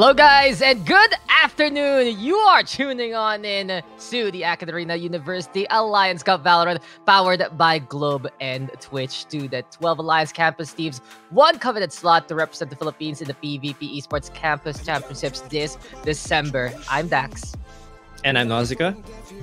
Hello, guys, and good afternoon. You are tuning on in to the AcadArena University Alliance Cup Valorant, powered by Globe and Twitch. To the 12 Alliance campus teams, one coveted slot to represent the Philippines in the PvP Esports Campus Championships this December. I'm Dax. And I'm Nausicaa.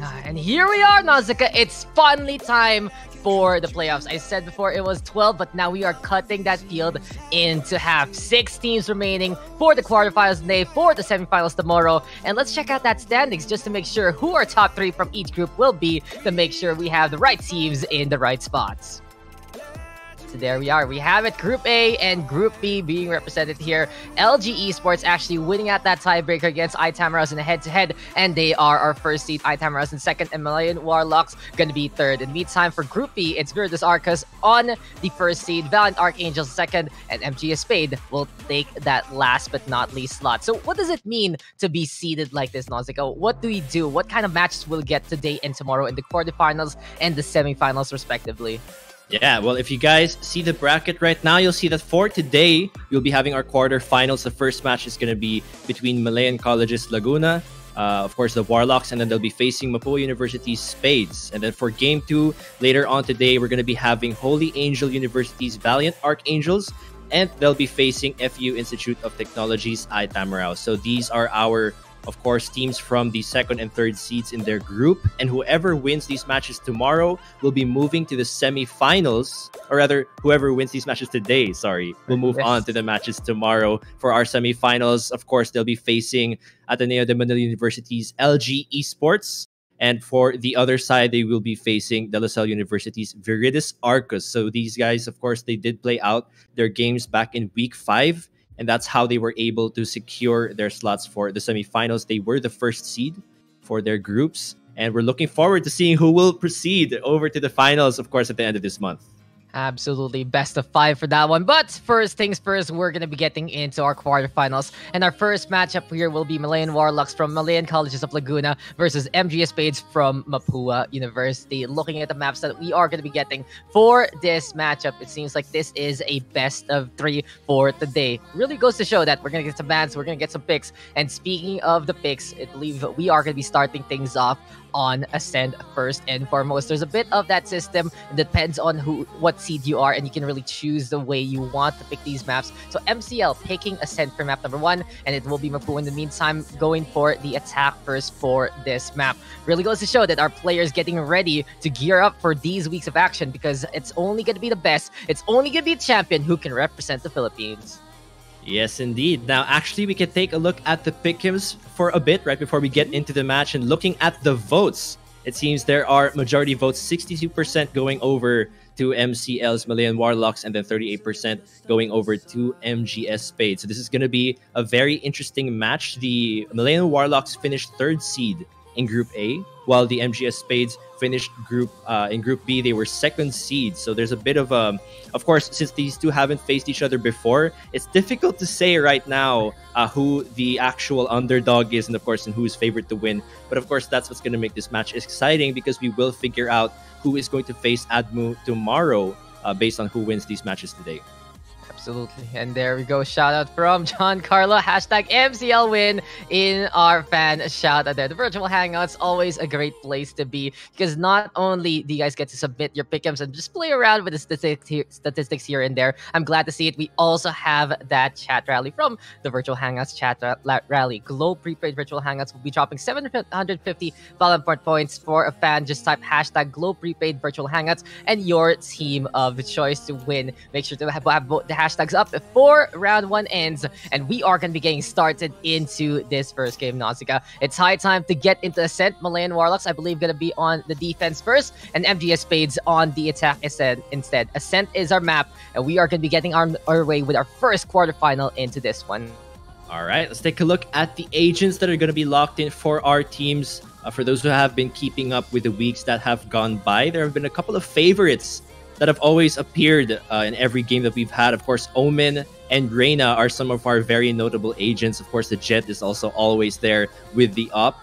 Ah, and here we are, Nausicaa. It's finally time for the playoffs. I said before it was 12, but now we are cutting that field into half. Six teams remaining for the quarterfinals today, for the semifinals tomorrow. And let's check out that standings just to make sure who our top three from each group will be to make sure we have the right teams in the right spots. There we are. We have it. Group A and Group B being represented here. LG Esports actually winning at that tiebreaker against iTamers in a head-to-head, and they are our first seed. iTamers in second, and Malayan Warlocks going to be third. In the meantime, for Group B, it's Viridis Arcus on the first seed, Valiant Archangels second, and MGS Spade will take that last but not least slot. So what does it mean to be seeded like this, Nausicaa? What do we do? What kind of matches we'll get today and tomorrow in the quarterfinals and the semifinals, respectively? Yeah, well, if you guys see the bracket right now, you'll see that for today, we'll be having our quarterfinals. The first match is going to be between Malayan Colleges Laguna, uh, of course, the Warlocks, and then they'll be facing Mapua University's Spades. And then for game two, later on today, we're going to be having Holy Angel University's Valiant Archangels, and they'll be facing FEU Institute of Technology's iTamarao. So these are our of course, teams from the second and third seeds in their group. And whoever wins these matches tomorrow will be moving to the semifinals, or rather, whoever wins these matches today, sorry, will move yes. on to the matches tomorrow for our semifinals. Of course, they'll be facing Ateneo de Manila University's LG Esports. And for the other side, they will be facing De La Salle University's Viridis Arcus. So these guys, of course, they did play out their games back in week five and that's how they were able to secure their slots for the semifinals. They were the first seed for their groups, and we're looking forward to seeing who will proceed over to the finals, of course, at the end of this month. Absolutely. Best of five for that one. But first things first, we're going to be getting into our quarterfinals. And our first matchup here will be Malayan Warlocks from Malayan Colleges of Laguna versus MGS Spades from Mapua University. Looking at the maps that we are going to be getting for this matchup, it seems like this is a best of three for the day. Really goes to show that we're going to get some bans, we're going to get some picks. And speaking of the picks, I believe we are going to be starting things off on Ascent first and foremost. There's a bit of that system. It depends on who what seed you are, and you can really choose the way you want to pick these maps. So MCL picking Ascent for map number one, and it will be Mapu in the meantime going for the attack first for this map. Really goes to show that our players getting ready to gear up for these weeks of action because it's only going to be the best. It's only going to be a champion who can represent the Philippines. Yes, indeed. Now, actually, we can take a look at the pick'ems for a bit right before we get into the match and looking at the votes. It seems there are majority votes, 62% going over to MCL's Malayan Warlocks and then 38% going over to MGS Spade. So this is going to be a very interesting match. The Malayan Warlocks finished third seed in Group A, while the MGS Spades finished group uh, in Group B. They were second seed, so there's a bit of a, um, of course, since these two haven't faced each other before, it's difficult to say right now uh, who the actual underdog is, and of course, and who is favored to win. But of course, that's what's going to make this match exciting because we will figure out who is going to face Admu tomorrow, uh, based on who wins these matches today. Absolutely. And there we go. Shout out from John Carlo. Hashtag MCL win in our fan shout out there. The virtual hangouts always a great place to be because not only do you guys get to submit your pick'ems and just play around with the statistics here, statistics here and there. I'm glad to see it. We also have that chat rally from the virtual hangouts chat rally. Globe prepaid virtual hangouts will be dropping 750 Valorant point points for a fan. Just type hashtag Globe prepaid virtual hangouts and your team of choice to win. Make sure to have, have the hashtag hashtags up before round one ends, and we are going to be getting started into this first game, Nausicaa. It's high time to get into Ascent. Malayan Warlocks, I believe, going to be on the defense first, and MGS Spades on the attack instead. Ascent is our map, and we are going to be getting our, our way with our first quarterfinal into this one. All right, let's take a look at the agents that are going to be locked in for our teams. Uh, for those who have been keeping up with the weeks that have gone by, there have been a couple of favorites that have always appeared uh, in every game that we've had. Of course, Omen and Reyna are some of our very notable agents. Of course, the Jett is also always there with the Op.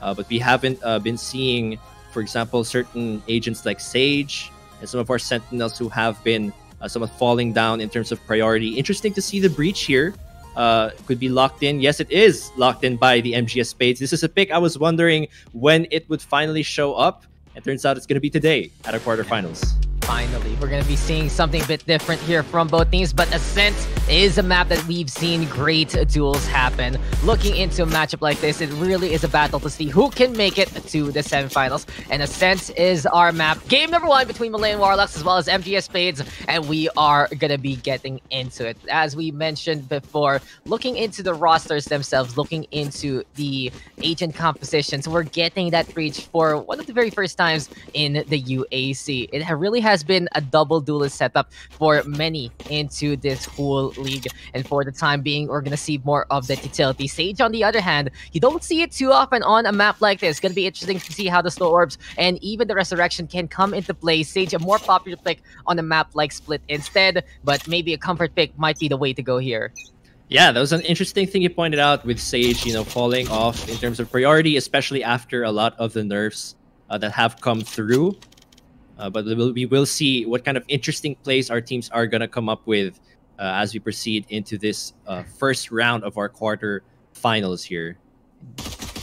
Uh, but we haven't uh, been seeing, for example, certain agents like Sage and some of our Sentinels who have been uh, somewhat falling down in terms of priority. Interesting to see the breach here. Uh, could be locked in. Yes, it is locked in by the MGS Spades. This is a pick I was wondering when it would finally show up. It turns out it's going to be today at our quarterfinals. Finally, we're going to be seeing something a bit different here from both teams, but Ascent is a map that we've seen great duels happen. Looking into a matchup like this, it really is a battle to see who can make it to the semifinals, and Ascent is our map. Game number one between Malayan Warlocks as well as MGS Spades, and we are going to be getting into it. As we mentioned before, looking into the rosters themselves, looking into the agent compositions, we're getting that Breach for one of the very first times in the UAC. It really has has been a double duelist setup for many into this whole league. And for the time being, we're going to see more of that utility. Sage, on the other hand, you don't see it too often on a map like this. It's going to be interesting to see how the slow orbs and even the resurrection can come into play. Sage, a more popular pick on a map like Split instead, but maybe a comfort pick might be the way to go here. Yeah, that was an interesting thing you pointed out with Sage, you know, falling off in terms of priority, especially after a lot of the nerfs uh, that have come through. Uh, but we will, we will see what kind of interesting plays our teams are going to come up with uh, as we proceed into this uh, first round of our quarter finals here.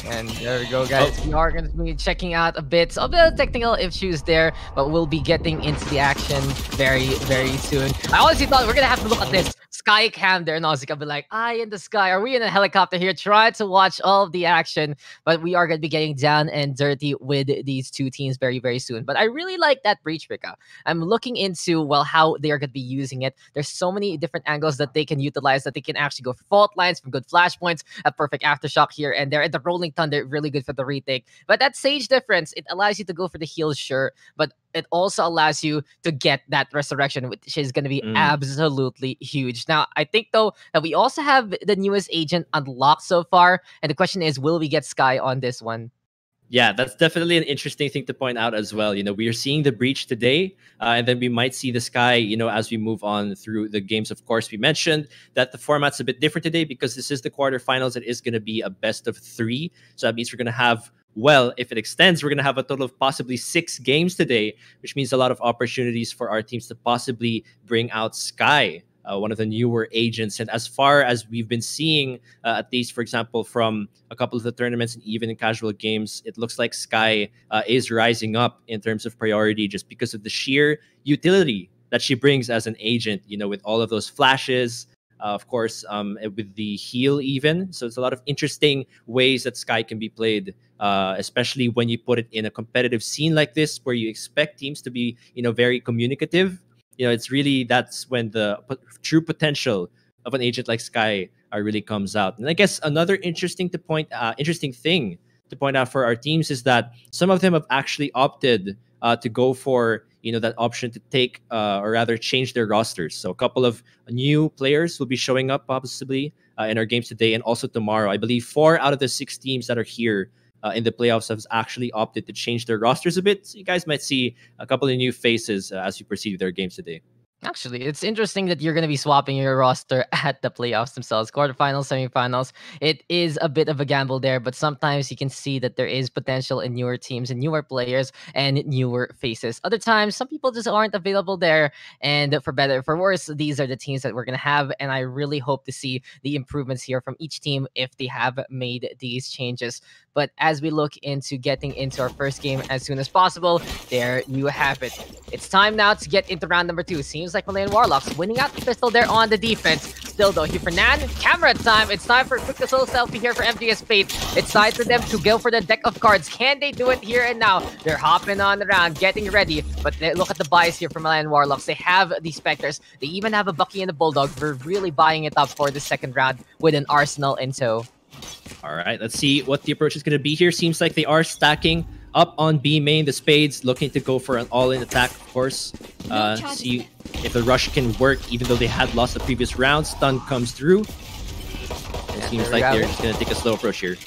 And there we go, oh. guys. Oh. We are going to be checking out a bit of the technical issues there, but we'll be getting into the action very, very soon. I honestly thought we're going to have to look at this sky cam there, Nausicaa be like, eye in the sky. Are we in a helicopter here? Try to watch all of the action, but we are going to be getting down and dirty with these two teams very, very soon. But I really like that breach pickup. I'm looking into, well, how they are going to be using it. There's so many different angles that they can utilize that they can actually go for fault lines, from good flashpoints, a perfect aftershock here and there. And the Rolling Thunder, really good for the retake. But that Sage difference, it allows you to go for the heals, sure, but it also allows you to get that resurrection, which is going to be mm. absolutely huge. Now, I think though that we also have the newest agent unlocked so far, and the question is, will we get Skye on this one? Yeah, that's definitely an interesting thing to point out as well. You know, we are seeing the breach today, uh, and then we might see the Skye, You know, as we move on through the games. Of course, we mentioned that the format's a bit different today because this is the quarterfinals. It is going to be a best of three, so that means we're going to have well, if it extends, we're going to have a total of possibly six games today, which means a lot of opportunities for our teams to possibly bring out Skye, uh, one of the newer agents. And as far as we've been seeing, uh, at least, for example, from a couple of the tournaments and even in casual games, it looks like Skye uh, is rising up in terms of priority just because of the sheer utility that she brings as an agent, you know, with all of those flashes, uh, of course, um, with the heal even. So it's a lot of interesting ways that Skye can be played, uh, especially when you put it in a competitive scene like this, where you expect teams to be, you know, very communicative. You know, it's really that's when the true potential of an agent like Skye uh, really comes out. And I guess another interesting to point, uh, interesting thing to point out for our teams is that some of them have actually opted uh, to go for you know that option to take uh, or rather change their rosters. So a couple of new players will be showing up possibly uh, in our games today and also tomorrow. I believe four out of the six teams that are here uh, in the playoffs have actually opted to change their rosters a bit. So you guys might see a couple of new faces uh, as you proceed with their games today. Actually, it's interesting that you're going to be swapping your roster at the playoffs themselves, quarterfinals, semifinals. It is a bit of a gamble there, but sometimes you can see that there is potential in newer teams and newer players and newer faces. Other times, some people just aren't available there. And for better for worse, these are the teams that we're going to have. And I really hope to see the improvements here from each team if they have made these changes. But as we look into getting into our first game as soon as possible, there you have it. It's time now to get into round number two. Seems like Malayan Warlocks winning out the pistol there on the defense. Still though, here for Nan, camera time. It's time for a quick little selfie here for MGS Spades. It's time for them to go for the deck of cards. Can they do it here and now? They're hopping on around, getting ready. But look at the buys here for Malayan Warlocks. They have the Spectres. They even have a Bucky and a Bulldog. We're really buying it up for the second round with an Arsenal in tow. All right, let's see what the approach is going to be here. Seems like they are stacking up on B main. The Spades looking to go for an all-in attack, of course. Uh, see if the rush can work, even though they had lost the previous round. Stun comes through. It yeah, seems like they're just going to take a slow approach here.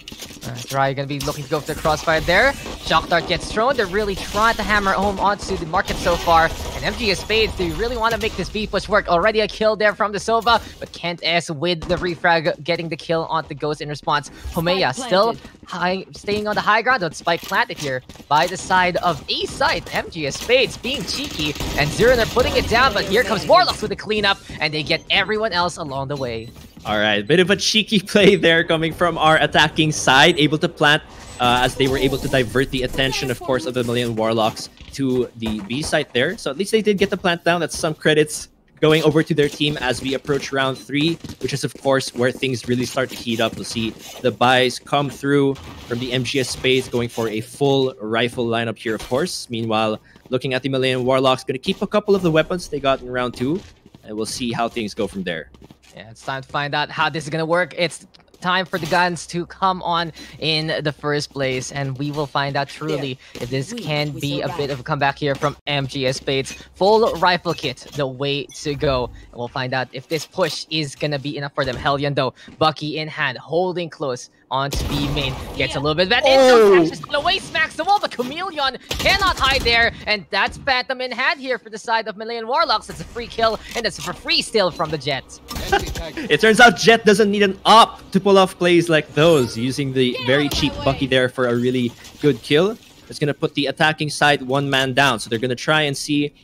That's right, going to be looking to go for the crossfire there. Shock Dart gets thrown. They're really trying to hammer home onto the market so far. And And MGS Spades, do you really want to make this B push work? Already a kill there from the Sova, but Kent S with the refrag getting the kill on the Ghost in response. Homeya still high, staying on the high ground, but Spike planted here by the side of A side. MGS Spades being cheeky, and Zirin are putting it down, but here comes Warlocks with the cleanup, and they get everyone else along the way. All right, bit of a cheeky play there coming from our attacking side, able to plant uh, as they were able to divert the attention, of course, of the Malayan Warlocks to the B site there. So at least they did get the plant down. That's some credits going over to their team as we approach round three, which is, of course, where things really start to heat up. We'll see the buys come through from the MGS Spades, going for a full rifle lineup here, of course. Meanwhile, looking at the Malayan Warlocks, going to keep a couple of the weapons they got in round two, and we'll see how things go from there. Yeah, it's time to find out how this is gonna work. It's time for the guns to come on in the first place, and we will find out truly if this can be a bit of a comeback here from MGS Spades. Full rifle kit, the way to go. And we'll find out if this push is gonna be enough for them. Hellion though, Bucky in hand, holding close onto B main. Gets a little bit bad. Oh. Just away, smacks the wall, The Chameleon cannot hide there. And that's Phantom in hand here for the side of Malayan Warlocks. It's a free kill, and it's for free still from the Jett. it turns out Jett doesn't need an op to pull off plays like those, using the very cheap Bucky there for a really good kill. It's going to put the attacking side one man down. So they're going to try and see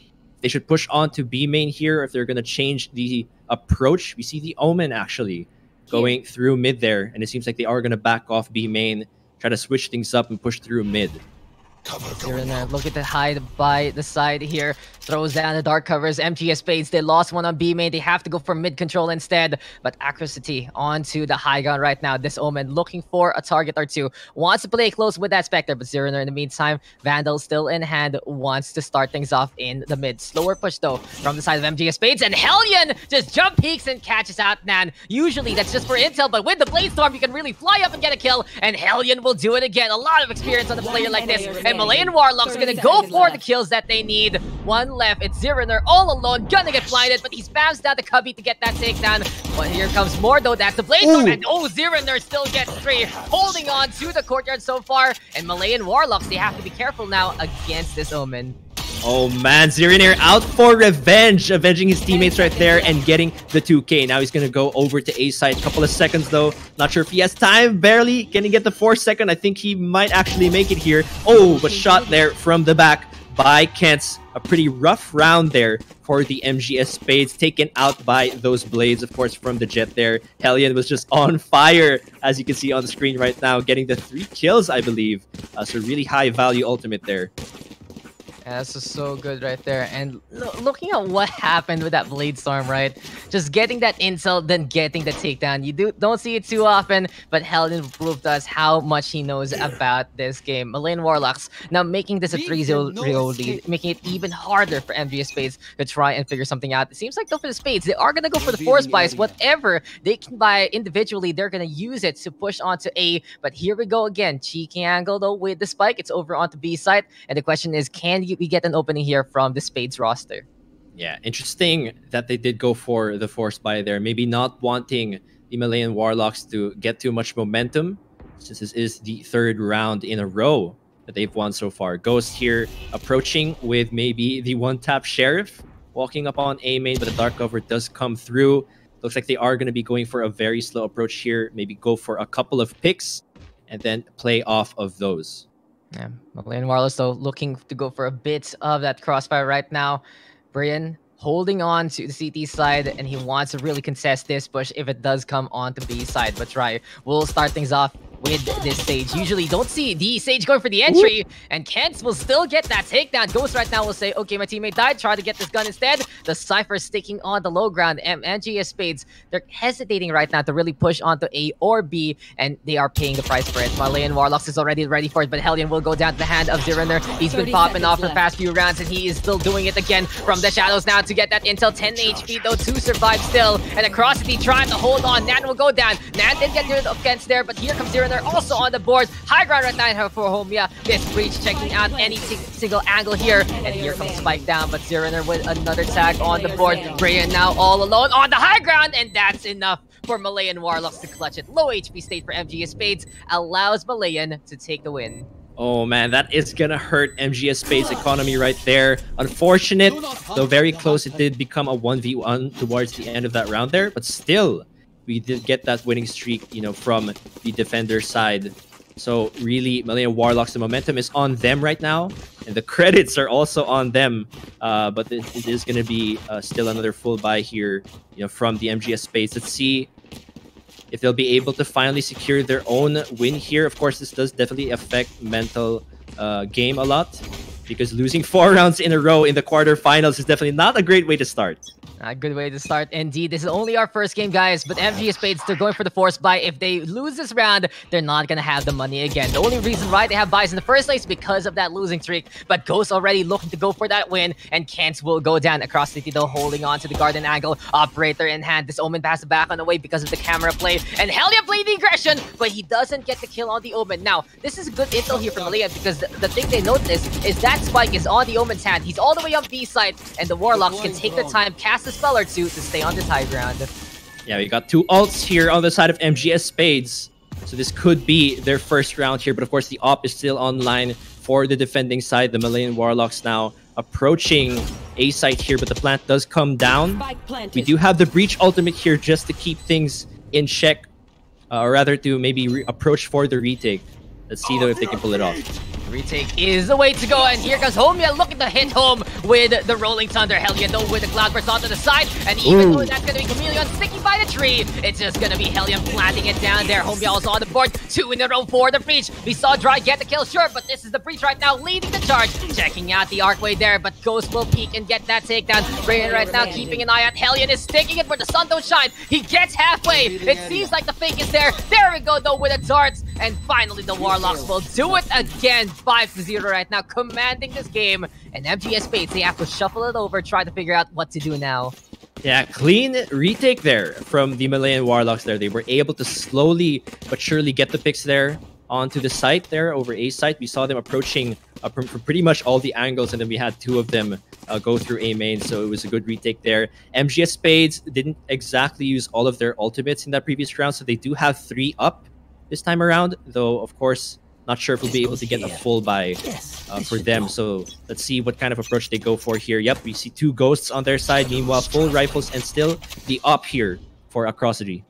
they should push on to B main here if they're going to change the approach. We see the Omen actually going through mid there, and it seems like they are going to back off B main, try to switch things up and push through mid. There, look at the hide by the side here. Throws down the dark covers. MGS Spades, they lost one on B main. They have to go for mid control instead. But Accuracy onto the high gun right now. This Omen looking for a target or two. Wants to play close with that Spectre, but Ziriner in the meantime, Vandal still in hand, wants to start things off in the mid. Slower push though from the side of MGS Spades. And Hellion just jump peaks and catches out Nan. Usually that's just for intel, but with the Blade Storm, you can really fly up and get a kill. And Hellion will do it again. A lot of experience on a player like this. And Malayan Warlock's gonna go for the kills that they need. One left. It's Ziriner all alone, gonna get blinded, but he spams down the Cubby to get that takedown. But here comes more though. That's the Blade Storm, and oh, Ziriner still gets three, holding on to the courtyard so far. And Malayan Warlocks, they have to be careful now against this Omen. Oh man, Ziriner out for revenge, avenging his teammates right there and getting the 2k. Now he's gonna go over to A side. Couple of seconds though. Not sure if he has time. Barely. Can he get the 4 second? I think he might actually make it here. Oh, but shot there from the back by Kents. A pretty rough round there for the MGS Spades, taken out by those blades, of course, from the Jett there. Hellion was just on fire, as you can see on the screen right now, getting the three kills, I believe. Uh, so really high value ultimate there. Yeah, this is so good right there. And lo looking at what happened with that Blade Storm, right? Just getting that insult, then getting the takedown. You do, don't see it too often, but Hellion proved us how much he knows about this game. Malayan Warlocks now making this a 3-0 lead, making it even harder for MGS Spades to try and figure something out. It seems like though for the Spades, they are going to go for the Force Buys. Whatever they can buy individually, they're going to use it to push onto A. But here we go again. Cheeky angle though with the Spike. It's over onto B side. And the question is, can you we get an opening here from the Spades roster. Yeah, interesting that they did go for the Force Buy there. Maybe not wanting the Malayan Warlocks to get too much momentum, since this is the third round in a row that they've won so far. Ghost here approaching with maybe the one-tap Sheriff walking up on A main, but the Dark Cover does come through. Looks like they are going to be going for a very slow approach here. Maybe go for a couple of picks and then play off of those. Yeah, Malayan Warlocks though looking to go for a bit of that crossfire right now. Brian holding on to the CT side, and he wants to really contest this push if it does come on to B side. But try, we'll start things off with this Sage. Usually don't see the Sage going for the entry, Ooh. and Kent will still get that takedown. Ghost right now will say, okay, my teammate died, try to get this gun instead. The Cypher sticking on the low ground, and MGS Spades, they're hesitating right now to really push onto A or B, and they are paying the price for it. Malayan Warlocks is already ready for it, but Hellion will go down to the hand of Ziriner. He's been popping off for the past few rounds, and he is still doing it again from the shadows now to get that intel. 10 HP, though, to survive still, and across the trying to hold on. Nan will go down. Nan did get rid of Kent there, but here comes Ziriner they're also on the board. High ground right now for Homia. This breach checking out any single angle here. And here comes Spike down, but Ziriner with another tag on the board. Brian now all alone on the high ground, and that's enough for Malayan Warlocks to clutch it. Low HP state for MGS Spades allows Malayan to take the win. Oh man, that is gonna hurt MGS Spades economy right there. Unfortunate, though very close, it did become a 1v1 towards the end of that round there, but still, we did get that winning streak, you know, from the defender side. So really, Malayan Warlocks, the momentum is on them right now, and the credits are also on them. Uh, but it, it is going to be uh, still another full buy here, you know, from the MGS Spades. Let's see if they'll be able to finally secure their own win here. Of course, this does definitely affect mental uh, game a lot because losing four rounds in a row in the quarterfinals is definitely not a great way to start. A good way to start. Indeed, this is only our first game, guys, but MGS Spades, they're going for the force buy. If they lose this round, they're not going to have the money again. The only reason why they have buys in the first place because of that losing streak, but Ghost already looking to go for that win, and Kent will go down across the though, holding on to the garden angle. Operator in hand. This Omen passes back on the way because of the camera play, and Hellion played the aggression, but he doesn't get the kill on the Omen. Now, this is good intel here from Malaya because the, the thing they notice is that Spike is on the Omen's hand. He's all the way up B side, and the Warlocks can take the time, cast a spell or two to stay on this high ground. Yeah, we got two ults here on the side of MGS Spades. So this could be their first round here, but of course the op is still online for the defending side. The Malayan Warlocks now approaching A site here, but the plant does come down. We do have the Breach ultimate here just to keep things in check, uh, or rather to maybe approach for the retake. Let's see though if they can pull it off. Retake is the way to go, and here comes Homia looking to hit home with the Rolling Thunder. Hellion though with the Cloud Burst onto the side, and even Ooh. though that's gonna be Chameleon sticking by the tree, it's just gonna be Hellion planting it down there. Homia also on the board, two in a row for the Breach. We saw Dry get the kill, sure, but this is the Breach right now leading the charge, checking out the Archway there, but Ghost will peek and get that takedown. Brain right now keeping an eye out. Hellion is sticking it where the sun don't shine. He gets halfway. It seems like the fake is there. There we go though with the darts, and finally the Warlocks will do it again. 5 to 0 right now, commanding this game. And MGS Spades, they have to shuffle it over, try to figure out what to do now. Yeah, clean retake there from the Malayan Warlocks there. They were able to slowly but surely get the picks there onto the site there over A site. We saw them approaching uh, from, from, pretty much all the angles, and then we had two of them uh, go through A main, so it was a good retake there. MGS Spades didn't exactly use all of their ultimates in that previous round, so they do have three up this time around, though, of course, not sure if we'll be able to get a full buy uh, for them. So let's see what kind of approach they go for here. Yep, we see two ghosts on their side. Meanwhile, full rifles and still the op here for Acrosity.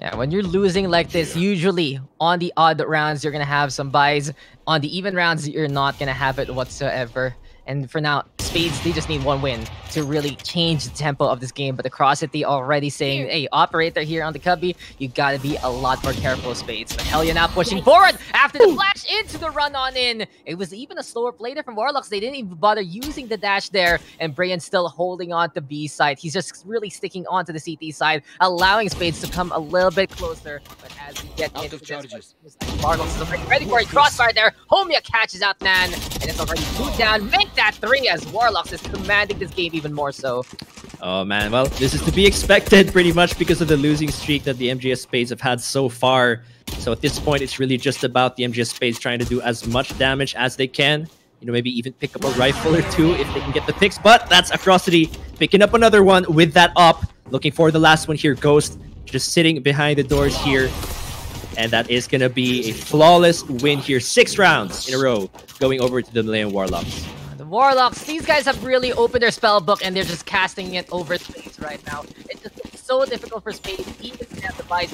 Yeah, when you're losing like this, usually on the odd rounds, you're going to have some buys. On the even rounds, you're not going to have it whatsoever. And for now, Spades, they just need one win to really change the tempo of this game. But the Crossity already saying, hey, operator here on the Cubby, you gotta be a lot more careful, Spades. But Hellion now pushing forward after the flash into the run on in. It was even a slower play there from Warlocks. They didn't even bother using the dash there. And Brian still holding on to B side. He's just really sticking on to the CT side, allowing Spades to come a little bit closer. But as we get Out into this, charges. Warlocks is already ready for a crossfire there. Homia catches out Nan, and it's already two down. Make that three as Warlocks is commanding this game even more so. Oh man, well, this is to be expected pretty much because of the losing streak that the MGS Spades have had so far. So at this point, it's really just about the MGS Spades trying to do as much damage as they can. You know, maybe even pick up a rifle or two if they can get the picks. But that's Acrosity picking up another one with that op. Looking for the last one here. Ghost just sitting behind the doors here. And that is going to be a flawless win here. Six rounds in a row going over to the Malayan Warlocks. Warlocks, these guys have really opened their spell book and they're just casting it over Spades right now. It's just so difficult for Spades, even have the buys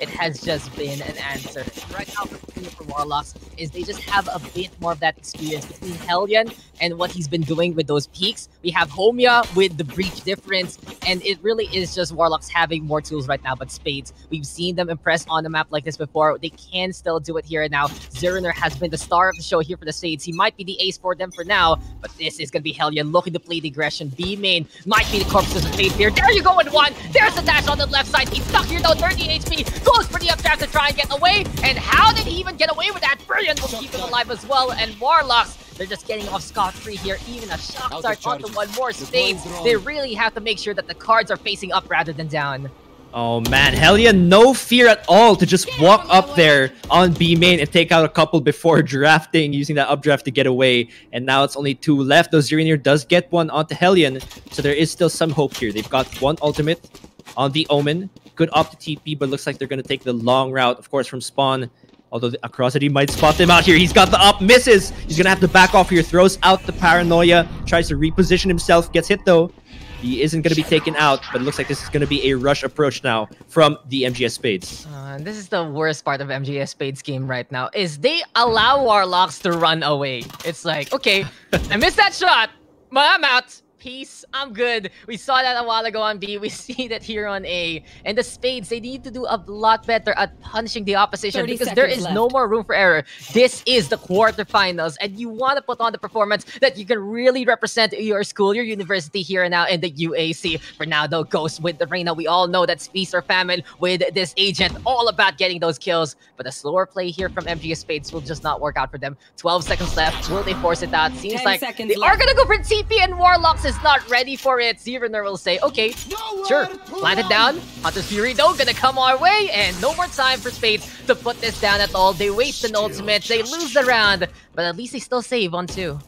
it has just been an answer. Right now, for Warlocks is they just have a bit more of that experience between Hellion and what he's been doing with those peaks. We have Homia with the breach difference, and it really is just Warlocks having more tools right now, but Spades, we've seen them impress on the map like this before. They can still do it here and now. Zeriner has been the star of the show here for the Spades. He might be the ace for them for now, but this is going to be Hellion looking to play the aggression. B main might be the corpses of Fate here. There you go in one. There's the dash on the left side. He's stuck here though, 30 HP. Goes for the updraft to try and get away. And how did he even get away with that? Brilliant will keep him alive as well. And Warlocks they're just getting off scot-free here. Even a shock dart onto one more stage. They really have to make sure that the cards are facing up rather than down. Oh man, Hellion, no fear at all to just walk up there on B main and take out a couple before drafting, using that updraft to get away. And now it's only two left. Though Zirinier does get one onto Hellion, so there is still some hope here. They've got one ultimate on the Omen. Good off the TP, but looks like they're going to take the long route, of course, from spawn Although the Atrocity might spot them out here. He's got the op, misses. He's going to have to back off here. Throws out the Paranoia. Tries to reposition himself. Gets hit though. He isn't going to be taken out, but it looks like this is going to be a rush approach now from the MGS Spades. Uh, this is the worst part of MGS Spades game right now, is they allow Warlocks to run away. It's like, okay, I missed that shot, but I'm out peace. I'm good. We saw that a while ago on B. We see that here on A. And the Spades, they need to do a lot better at punishing the opposition because there is left. no more room for error. This is the quarterfinals, and you want to put on the performance that you can really represent your school, your university here and now in the UAC. For now, though, Ghost with the Reyna. We all know that's feast or famine with this agent, all about getting those kills. But a slower play here from MGS Spades will just not work out for them. 12 seconds left. Will they force it out? Seems like they left. are going to go for TP and Warlocks is not ready for it, Zeraner will say, okay, sure, plant it down. Hunter's Fury, though, gonna come our way, and no more time for Spades to put this down at all. They waste an ultimate, they lose the round, but at least they still save on two.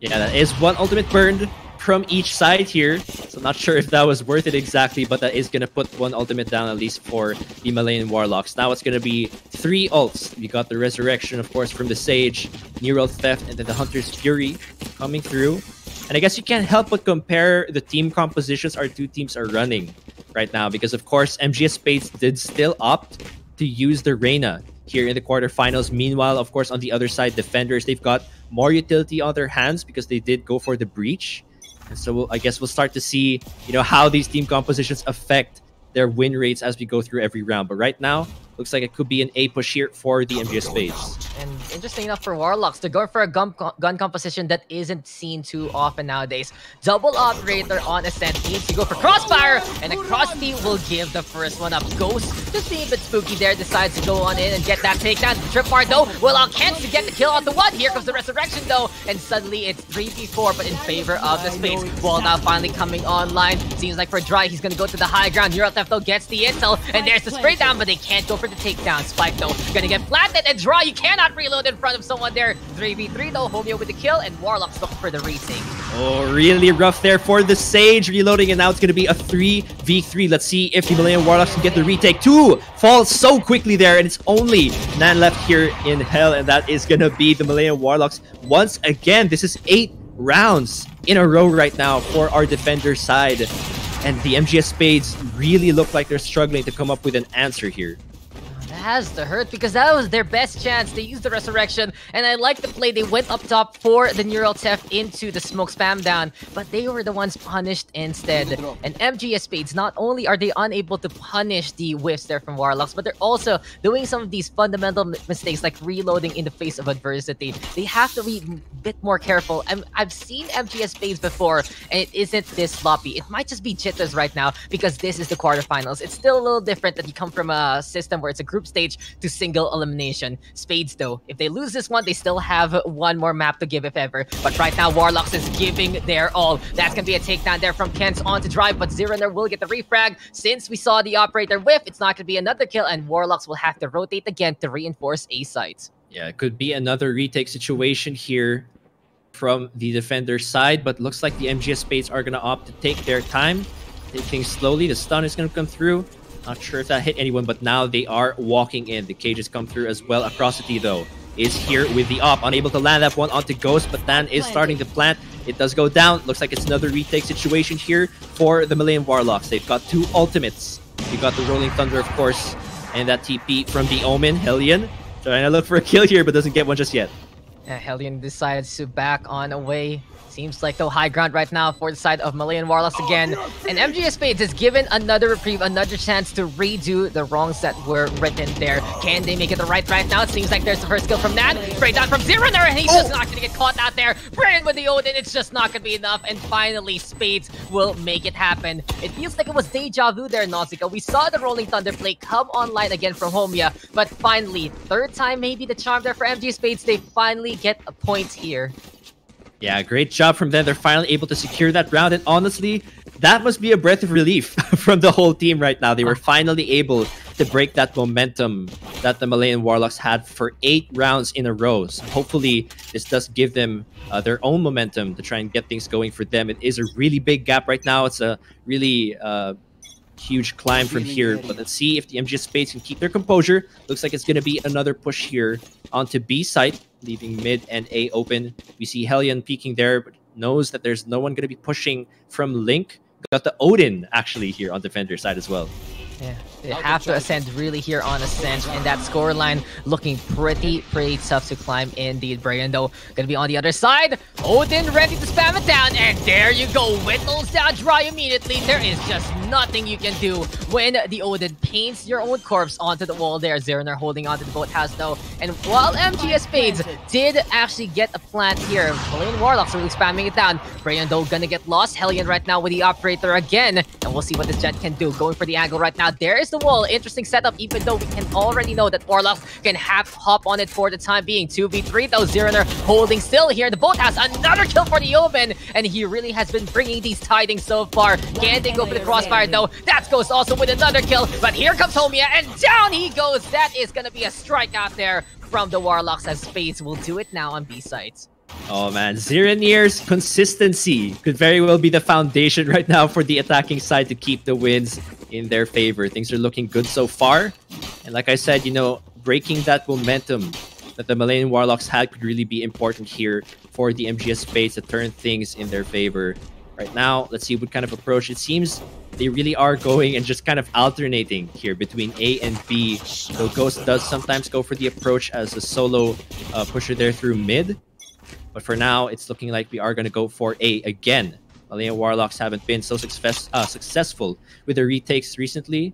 Yeah, that is one ultimate burned from each side here. So not sure if that was worth it exactly, but that is going to put one ultimate down at least for the Malayan Warlocks. Now it's going to be three ults. We got the Resurrection, of course, from the Sage, Neural Theft, and then the Hunter's Fury coming through. And I guess you can't help but compare the team compositions our two teams are running right now because, of course, MGS Spades did still opt to use the Reyna here in the quarterfinals. Meanwhile, of course, on the other side, Defenders, they've got more utility on their hands because they did go for the Breach. And so we'll, I guess we'll start to see, you know, how these team compositions affect their win rates as we go through every round. But right now, looks like it could be an A push here for the MGS Spades. And interesting enough for Warlocks to go for a gun, gun composition that isn't seen too often nowadays. Double Operator on Ascent needs to go for Crossfire, and a Atrocity will give the first one up. Ghost, just being a bit spooky there, decides to go on in and get that takedown. Tripwire though, will allow Kent to get the kill on the one. Here comes the Resurrection though, and suddenly it's 3v4, but in favor of the Spades. Wall now finally coming online. Seems like for Dry, he's gonna go to the high ground. Neural Theft though gets the intel, and there's the spray down, but they can't go for the takedown. Spike though, gonna get planted and Draw, you cannot cannot reload in front of someone there. 3v3 though, Homeo with the kill, and Warlock's looking for the retake. Oh, really rough there for the Sage reloading, and now it's going to be a 3v3. Let's see if the Himalayan Warlocks can get the retake. Two falls so quickly there, and it's only Nan left here in Hell, and that is going to be the Malayan Warlocks. Once again, this is eight rounds in a row right now for our defender side. And the MGS Spades really look like they're struggling to come up with an answer here has to hurt because that was their best chance. They used the Resurrection, and I like the play. They went up top for the Neural Theft into the Smoke Spam down, but they were the ones punished instead. And MGS Spades, not only are they unable to punish the whiffs there from Warlocks, but they're also doing some of these fundamental mistakes like reloading in the face of adversity. They have to be a bit more careful. And i have seen MGS Spades before, and it isn't this sloppy. It might just be jitters right now because this is the quarterfinals. It's still a little different that you come from a system where it's a group stage to single elimination. Spades, though, if they lose this one, they still have one more map to give, if ever. But right now, Warlocks is giving their all. That's going to be a takedown there from Kent's on to drive, but Zeraner will get the refrag. Since we saw the operator whiff, it's not going to be another kill, and Warlocks will have to rotate again to reinforce A sites. Yeah, it could be another retake situation here from the defender side, but looks like the MGS Spades are going to opt to take their time, take things slowly. The stun is going to come through. Not sure if that hit anyone, but now they are walking in. The cages come through as well. Atrocity, though, is here with the op. Unable to land that one onto Ghost, but Dan is starting to plant. It does go down. Looks like it's another retake situation here for the Malayan Warlocks. They've got two ultimates. You've got the Rolling Thunder, of course, and that TP from the Omen, Hellion. Trying to look for a kill here, but doesn't get one just yet. Yeah, Hellion decides to back on away Seems like though high ground right now for the side of Malayan Warlocks again. And MGS Spades is given another reprieve, another chance to redo the wrongs that were written there. Can they make it the right right now? It seems like there's the first kill from Nan. Straight down from Zeraner, and he's oh. just not going to get caught out there. Brand with the Odin, it's just not going to be enough. And finally, Spades will make it happen. It feels like it was deja vu there, Nausicaa. We saw the Rolling Thunder play come online again from Homia, but finally, third time maybe the charm there for MGS Spades, they finally get a point here. Yeah, great job from them. They're finally able to secure that round. And honestly, that must be a breath of relief from the whole team right now. They were finally able to break that momentum that the Malayan Warlocks had for eight rounds in a row. So hopefully, this does give them uh, their own momentum to try and get things going for them. It is a really big gap right now. It's a really uh, huge climb from here. But let's see if the MGS Spades can keep their composure. Looks like it's going to be another push here onto B site, leaving mid and A open. We see Hellion peeking there, but knows that there's no one going to be pushing from Link. Got the Odin actually here on defender side as well. Yeah, they have to ascend really here on Ascent, and that score line looking pretty, pretty tough to climb indeed. Brando gonna be on the other side. Odin ready to spam it down, and there you go. Whittles down dry immediately. There is just nothing you can do when the Odin paints your own corpse onto the wall there. Zerner holding onto the boathouse though, and while MGS Spades did actually get a plant here, Malayan Warlocks are really spamming it down. Brando gonna get lost. Hellion right now with the operator again, and we'll see what this Jett can do. Going for the angle right now there is the wall. Interesting setup, even though we can already know that Warlocks can have hop on it for the time being. 2v3 though, Zeraner holding still here. The boat has another kill for the Omen, and he really has been bringing these tidings so far. Can they go for the crossfire though? That goes also with another kill, but here comes Homia, and down he goes. That is gonna be a strike out there from the Warlocks as Spades will do it now on B sites. Oh man, Ziranir's consistency could very well be the foundation right now for the attacking side to keep the wins in their favor. Things are looking good so far. And like I said, you know, breaking that momentum that the Malayan Warlocks had could really be important here for the MGS Spades to turn things in their favor. Right now, let's see what kind of approach. It seems they really are going and just kind of alternating here between A and B. So Ghost does sometimes go for the approach as a solo uh, pusher there through mid. But for now, it's looking like we are going to go for A again. Malayan Warlocks haven't been so success uh, successful with their retakes recently.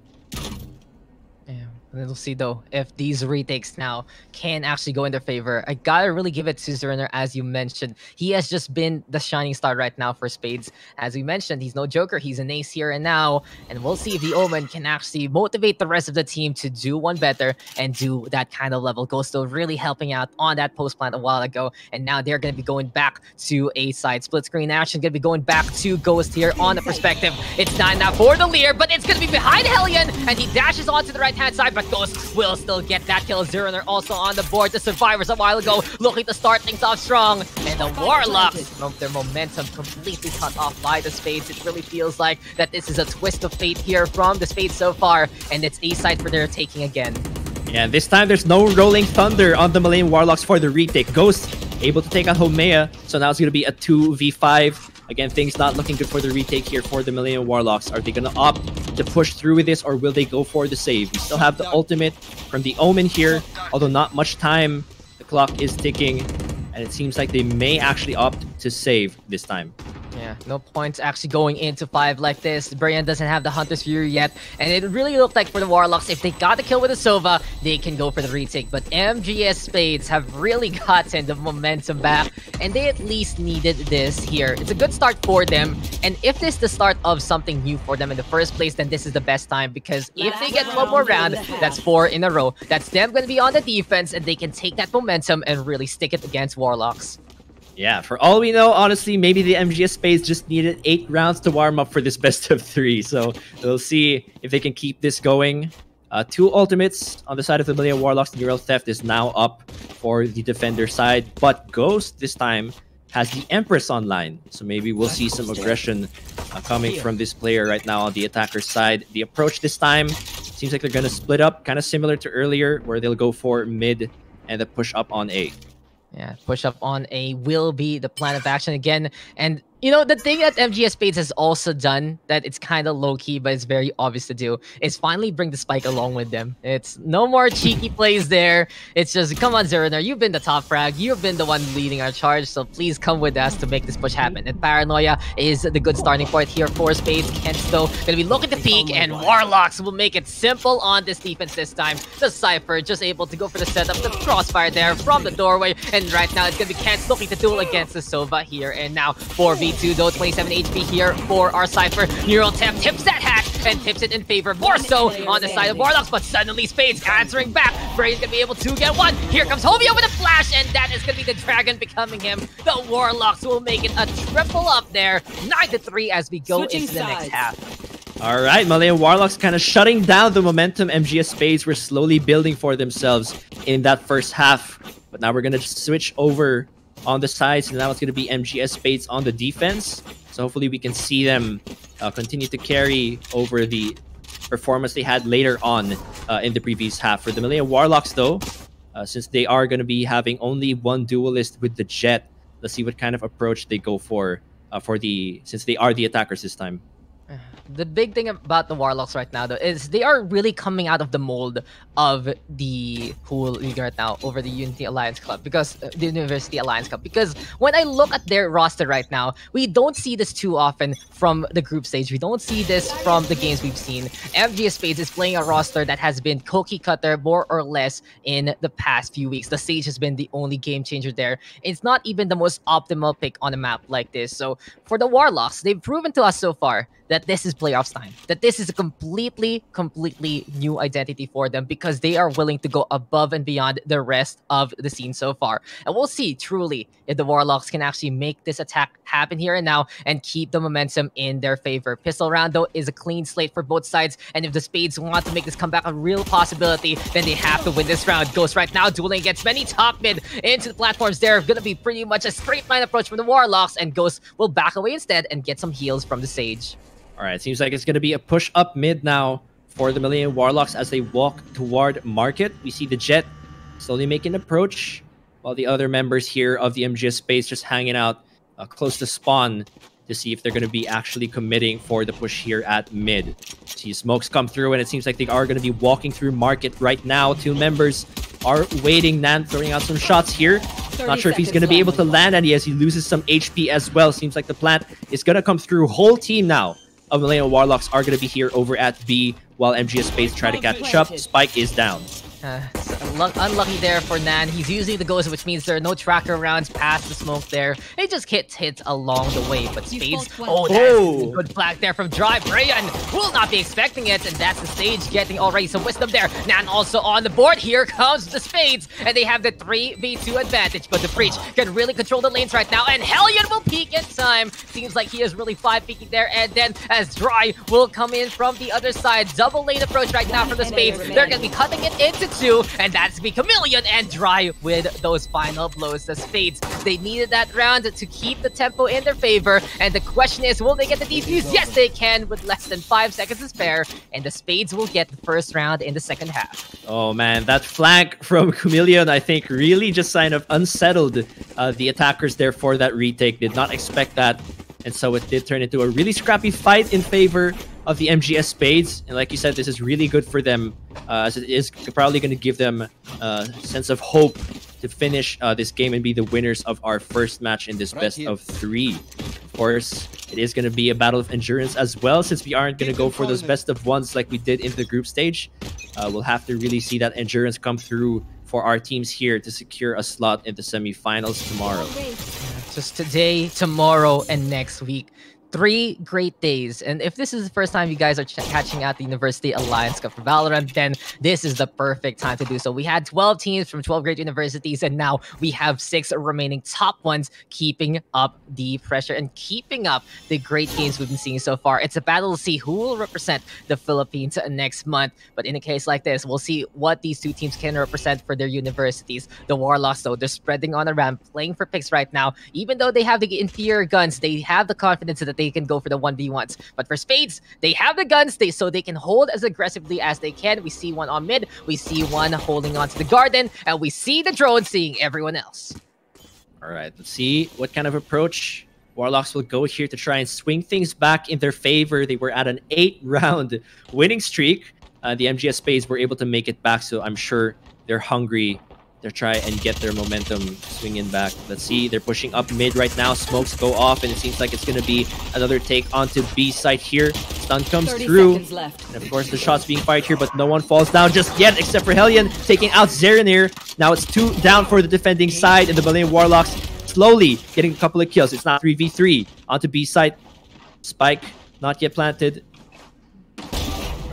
And we'll see though if these retakes now can actually go in their favor. I gotta really give it to Zerner, as you mentioned. He has just been the shining star right now for Spades. As we mentioned, he's no joker. He's an ace here and now. And we'll see if the Omen can actually motivate the rest of the team to do one better and do that kind of level. Ghosto really helping out on that post plant a while ago. And now they're gonna be going back to A side. Split screen action gonna be going back to Ghost here on the perspective. It's not now for the Leer, but it's gonna be behind Hellion, and he dashes onto the right hand side, but Ghost will still get that kill. Zero, and they're also on the board. The Survivors a while ago looking to start things off strong. And the Warlocks, their momentum completely cut off by the Spades. It really feels like that this is a twist of fate here from the Spades so far. And it's A-side for their taking again. Yeah, this time there's no Rolling Thunder on the Malayan Warlocks for the retake. Ghost able to take out Homea, so now it's going to be a 2v5. Again, things not looking good for the retake here for the Malayan Warlocks. Are they going to opt to push through with this or will they go for the save? We still have the ultimate from the Omen here, although not much time. The clock is ticking and it seems like they may actually opt to save this time. Yeah, no points actually going into five like this. Brian doesn't have the Hunter's Fury yet, and it really looked like for the Warlocks, if they got the kill with the Sova, they can go for the retake. But MGS Spades have really gotten the momentum back, and they at least needed this here. It's a good start for them, and if this is the start of something new for them in the first place, then this is the best time, because if they get one more round, that's four in a row. That's them going to be on the defense, and they can take that momentum and really stick it against Warlocks. Yeah, for all we know, honestly, maybe the MGS Spades just needed eight rounds to warm up for this best of three. So we'll see if they can keep this going. Uh, two ultimates on the side of the Malayan Warlocks. Neural Theft is now up for the defender side, but Ghost this time has the Empress online. So maybe we'll see some aggression uh, coming from this player right now on the attacker side. The approach this time seems like they're going to split up, kind of similar to earlier, where they'll go for mid and the push up on A. Yeah, push up on A will be the plan of action again. And you know, the thing that MGS Spades has also done that it's kind of low key, but it's very obvious to do is finally bring the spike along with them. It's no more cheeky plays there. It's just, come on, Zeraner, you've been the top frag. You've been the one leading our charge, so please come with us to make this push happen. And Paranoia is the good starting point here for Spades. Kent's, though, gonna be looking to peek, and Warlocks will make it simple on this defense this time. The Cypher just able to go for the setup, the crossfire there from the doorway, and right now it's gonna be Kent looking to duel against the Sova here, and now 4v 2 though, 27 HP here for our Cypher. Neural Theft tips that hat and tips it in favor more so on the side of Warlocks, but suddenly Spades answering back. Bray's gonna be able to get one. Here comes Hovia with a flash, and that is gonna be the Dragon becoming him. The Warlocks will make it a triple up there. 9 to 3 as we go Switching into the sides. next half. All right, Malayan Warlocks kind of shutting down the momentum MGS Spades were slowly building for themselves in that first half. But now we're going to switch over on the sides, and now it's going to be MGS Spades on the defense. So hopefully we can see them uh, continue to carry over the performance they had later on uh, in the previous half. For the Malayan Warlocks, though, uh, since they are going to be having only one duelist with the Jett, let's see what kind of approach they go for uh, for the since they are the attackers this time the big thing about the Warlocks right now, though, is they are really coming out of the mold of the whole League right now over the Unity Alliance Club because uh, the University Alliance Club. Because when I look at their roster right now, we don't see this too often from the group stage. We don't see this from the games we've seen. MGS Spades is playing a roster that has been cookie cutter more or less in the past few weeks. The Sage has been the only game changer there. It's not even the most optimal pick on a map like this. So for the Warlocks, they've proven to us so far that this is playoffs time. That this is a completely, completely new identity for them because they are willing to go above and beyond the rest of the scene so far. And we'll see truly if the Warlocks can actually make this attack happen here and now and keep the momentum in their favor. Pistol round, though, is a clean slate for both sides. And if the Spades want to make this comeback a real possibility, then they have to win this round. Ghost right now dueling against many top mid into the platforms. They're going to be pretty much a straight line approach from the Warlocks, and Ghost will back away instead and get some heals from the Sage. All right, seems like it's going to be a push up mid now for the Malayan Warlocks as they walk toward Market. We see the Jett slowly making an approach, while the other members here of the MGS Spades just hanging out uh, close to spawn to see if they're going to be actually committing for the push here at mid. See smokes come through, and it seems like they are going to be walking through Market right now. Two members are waiting. Nan throwing out some shots here. Not sure if he's going to be able to land any as he loses some HP as well. Seems like the plant is going to come through. Whole team now of Malayan Warlocks are going to be here over at B while MGS Spades try to catch up. Spike is down. Uh, unlucky there for Nan. He's using the ghost, which means there are no tracker rounds past the smoke there. It just hits hits along the way, but Spades... Oh, that's good flag there from Drive. Brian will not be expecting it, and that's the Sage getting already some wisdom there. Nan also on the board. Here comes the Spades, and they have the 3v2 advantage, but the Breach can really control the lanes right now, and Hellion will peek in time. Seems like he is really 5 peeking there, and then as Dry will come in from the other side. Double lane approach right now from the Spades. They're going to be cutting it into two, and that's be Chameleon and Dry with those final blows. The Spades, they needed that round to keep the tempo in their favor, and the question is, will they get the defuse? Yes, they can with less than five seconds to spare, and the Spades will get the first round in the second half. Oh man, that flank from Chameleon, I think, really just kind of unsettled uh, the attackers there for that retake. Did not expect that, and so it did turn into a really scrappy fight in favor of the MGS Spades. And like you said, this is really good for them uh, as it is probably going to give them a uh, sense of hope to finish uh, this game and be the winners of our first match in this right best here. of three. Of course, it is going to be a battle of endurance as well since we aren't going to go for those best of ones like we did in the group stage. Uh, we'll have to really see that endurance come through for our teams here to secure a slot in the semifinals tomorrow. Just today, tomorrow, and next week three great days. And if this is the first time you guys are catching out the University Alliance Cup for Valorant, then this is the perfect time to do so. We had 12 teams from 12 great universities, and now we have six remaining top ones keeping up the pressure and keeping up the great games we've been seeing so far. It's a battle to see who will represent the Philippines next month. But in a case like this, we'll see what these two teams can represent for their universities. The Warlocks, though, they're spreading on around, playing for picks right now. Even though they have the inferior guns, they have the confidence that they they can go for the 1v1s. But for Spades, they have the guns they, so they can hold as aggressively as they can. We see one on mid, we see one holding onto the garden, and we see the drone seeing everyone else. All right, let's see what kind of approach Warlocks will go here to try and swing things back in their favor. They were at an eight-round winning streak. Uh, the MGS Spades were able to make it back, so I'm sure they're hungry to try and get their momentum swinging back. Let's see, they're pushing up mid right now. Smokes go off, and it seems like it's going to be another take onto B site here. Stun comes through. And of course, the shots being fired here, but no one falls down just yet, except for Hellion taking out Zerenir. Now it's two down for the defending side, and the Malayan Warlocks slowly getting a couple of kills. It's not 3v3. Onto B site. Spike not yet planted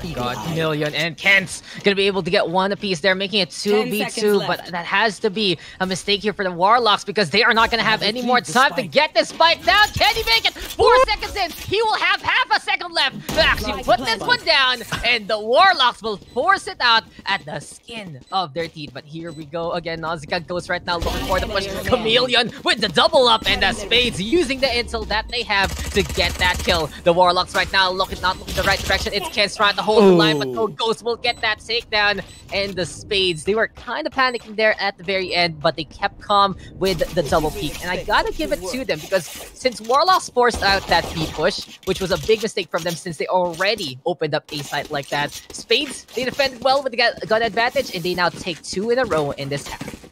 god, Million and Kent's gonna be able to get one apiece They're making it 2v2, but that has to be a mistake here for the Warlocks because they are not gonna have any more time to get this spike down. Can he make it? Four seconds in, he will have half a second left to actually put this one down, and the Warlocks will force it out at the skin of their teeth. But here we go again, Nausicaa goes right now looking for the push. Chameleon with the double up and the Spades using the intel that they have to get that kill. The Warlocks right now looking not looking the right direction. It's Kent's trying to hold hold the line, but no Ghost will get that takedown. And the Spades, they were kind of panicking there at the very end, but they kept calm with the double peak. And I gotta give it to them because since Warlocks forced out that B push, which was a big mistake from them since they already opened up A site like that, Spades, they defended well with the gun advantage, and they now take two in a row in this half.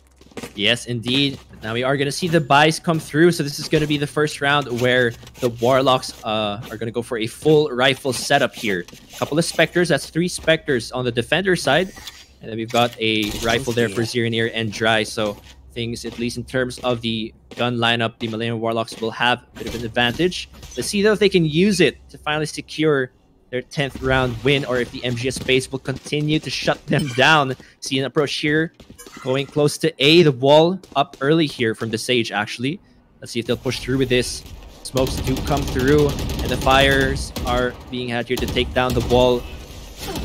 Yes, indeed. Now we are going to see the buys come through. So this is going to be the first round where the Warlocks uh, are going to go for a full rifle setup here. A couple of Spectres. That's three Spectres on the Defender side. And then we've got a rifle there for Zironier and Dry. So things, at least in terms of the gun lineup, the Malayan Warlocks will have a bit of an advantage. Let's see though if they can use it to finally secure their 10th round win or if the MGS Spades will continue to shut them down. See an approach here going close to A. The wall up early here from the Sage, actually. Let's see if they'll push through with this. Smokes do come through, and the fires are being had here to take down the wall.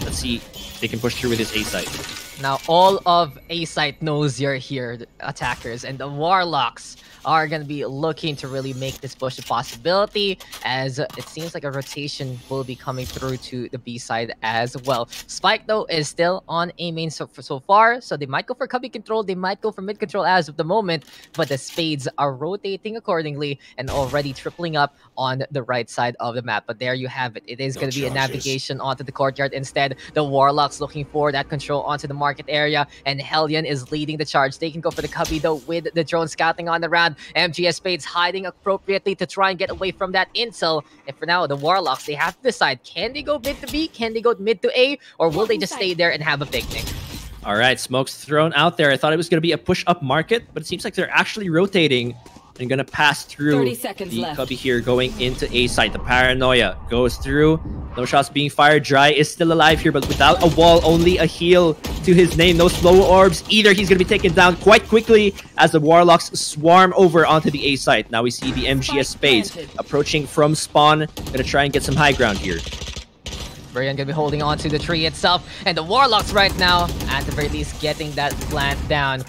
Let's see if they can push through with this A site. Now, all of A site knows you're here, attackers, and the Warlocks are going to be looking to really make this push a possibility as it seems like a rotation will be coming through to the B side as well. Spike though is still on A main so, for, so far, so they might go for cubby control, they might go for mid control as of the moment, but the spades are rotating accordingly and already tripling up on the right side of the map. But there you have it. It is no going to be a navigation onto the courtyard instead. The Warlocks looking for that control onto the market area and Hellion is leading the charge. They can go for the cubby though with the drone scouting on the round. MGS Spades hiding appropriately to try and get away from that intel. And for now, the Warlocks, they have to decide, can they go mid to B? Can they go mid to A? Or will they just stay there and have a picnic? All right, smoke's thrown out there. I thought it was going to be a push-up market, but it seems like they're actually rotating and gonna pass through the left. cubby here going into A site. The paranoia goes through. No shots being fired. Dry is still alive here, but without a wall, only a heal to his name. No slow orbs either. He's gonna be taken down quite quickly as the Warlocks swarm over onto the A site. Now we see the MGS Spades approaching from spawn. Gonna try and get some high ground here. Brian gonna be holding on to the tree itself, and the Warlocks right now, at the very least, getting that plant down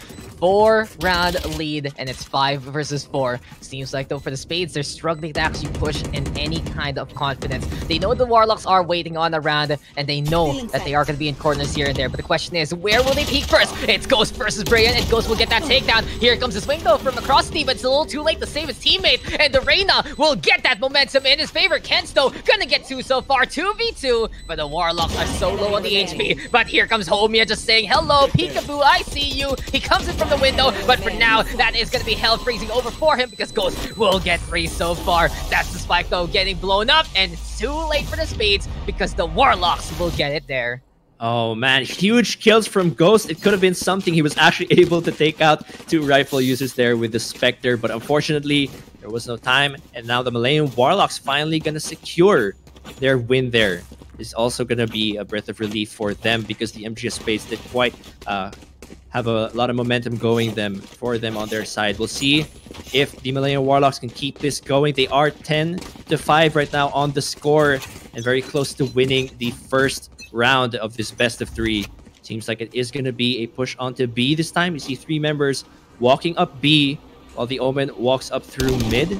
four round lead and it's five versus four. Seems like though for the Spades, they're struggling to actually push in any kind of confidence. They know the Warlocks are waiting on the round and they know that they are going to be in corners here and there. But the question is, where will they peek first? It's Ghost versus Brian and Ghost will get that takedown. Here comes the swing though from across the but it's a little too late to save his teammate and the Reyna will get that momentum in his favor. Kensto gonna get two so far, 2v2, but the Warlocks are so low on the HP. But here comes Homia just saying, hello, peekaboo, I see you. He comes in from the window, but for now, that is going to be hell freezing over for him because Ghost will get three so far. That's the spike though getting blown up and too late for the Spades because the Warlocks will get it there. Oh man, huge kills from Ghost. It could have been something. He was actually able to take out two rifle users there with the Spectre, but unfortunately, there was no time. And now the Malayan Warlocks finally gonna secure their win there. Is also gonna be a breath of relief for them because the MGS Spades did quite uh, have a lot of momentum going them for them on their side. We'll see if the Malayan Warlocks can keep this going. They are 10 to 5 right now on the score and very close to winning the first round of this best of three. Seems like it is going to be a push onto B this time. You see three members walking up B while the Omen walks up through mid.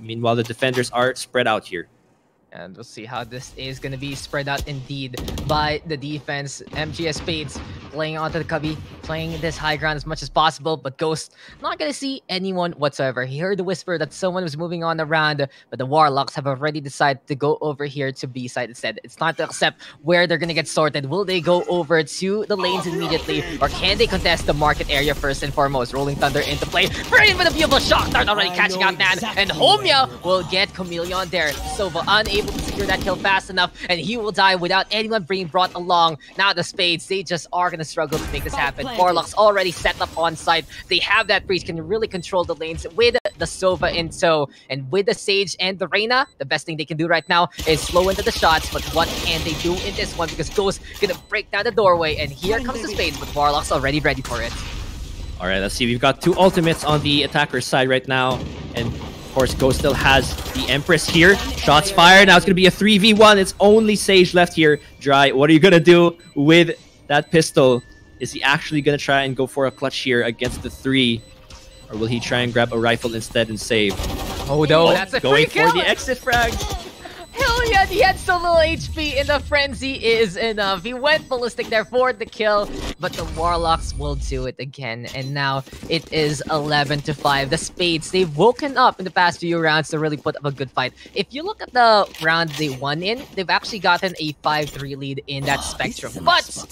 Meanwhile, the defenders are spread out here. And we'll see how this is going to be spread out indeed by the defense. MGS Spades playing onto the cubby, playing this high ground as much as possible, but Ghost not going to see anyone whatsoever. He heard the whisper that someone was moving on around, but the Warlocks have already decided to go over here to B side instead. It's time to accept where they're going to get sorted. Will they go over to the lanes immediately, or can they contest the market area first and foremost? Rolling Thunder into play. Brilliant with a beautiful shock dart already catching out Nan, exactly. and Homia will get Chameleon there. Sova unable to secure that kill fast enough, and he will die without anyone being brought along. Now the Spades, they just are going to struggle to make this happen. Warlock's already set up on site. They have that breach, can really control the lanes with the Sova in tow. And with the Sage and the Reyna, the best thing they can do right now is slow into the shots. But what can they do in this one? Because Ghost gonna break down the doorway, and here comes the Spades, but Warlock's already ready for it. All right, let's see. We've got two ultimates on the attacker's side right now, and course, Ghost still has the Empress here. Shots fired. Now it's going to be a 3v1. It's only Sage left here. Dry, what are you going to do with that pistol? Is he actually going to try and go for a clutch here against the three? Or will he try and grab a rifle instead and save? Oh no, oh, that's a Going for the exit frag. Hell yeah, and he had so little HP in the frenzy is enough. He went ballistic there for the kill, but the Warlocks will do it again. And now it is 11 to 5. The Spades, they've woken up in the past few rounds to really put up a good fight. If you look at the round they won in, they've actually gotten a 5-3 lead in that Spectrum. But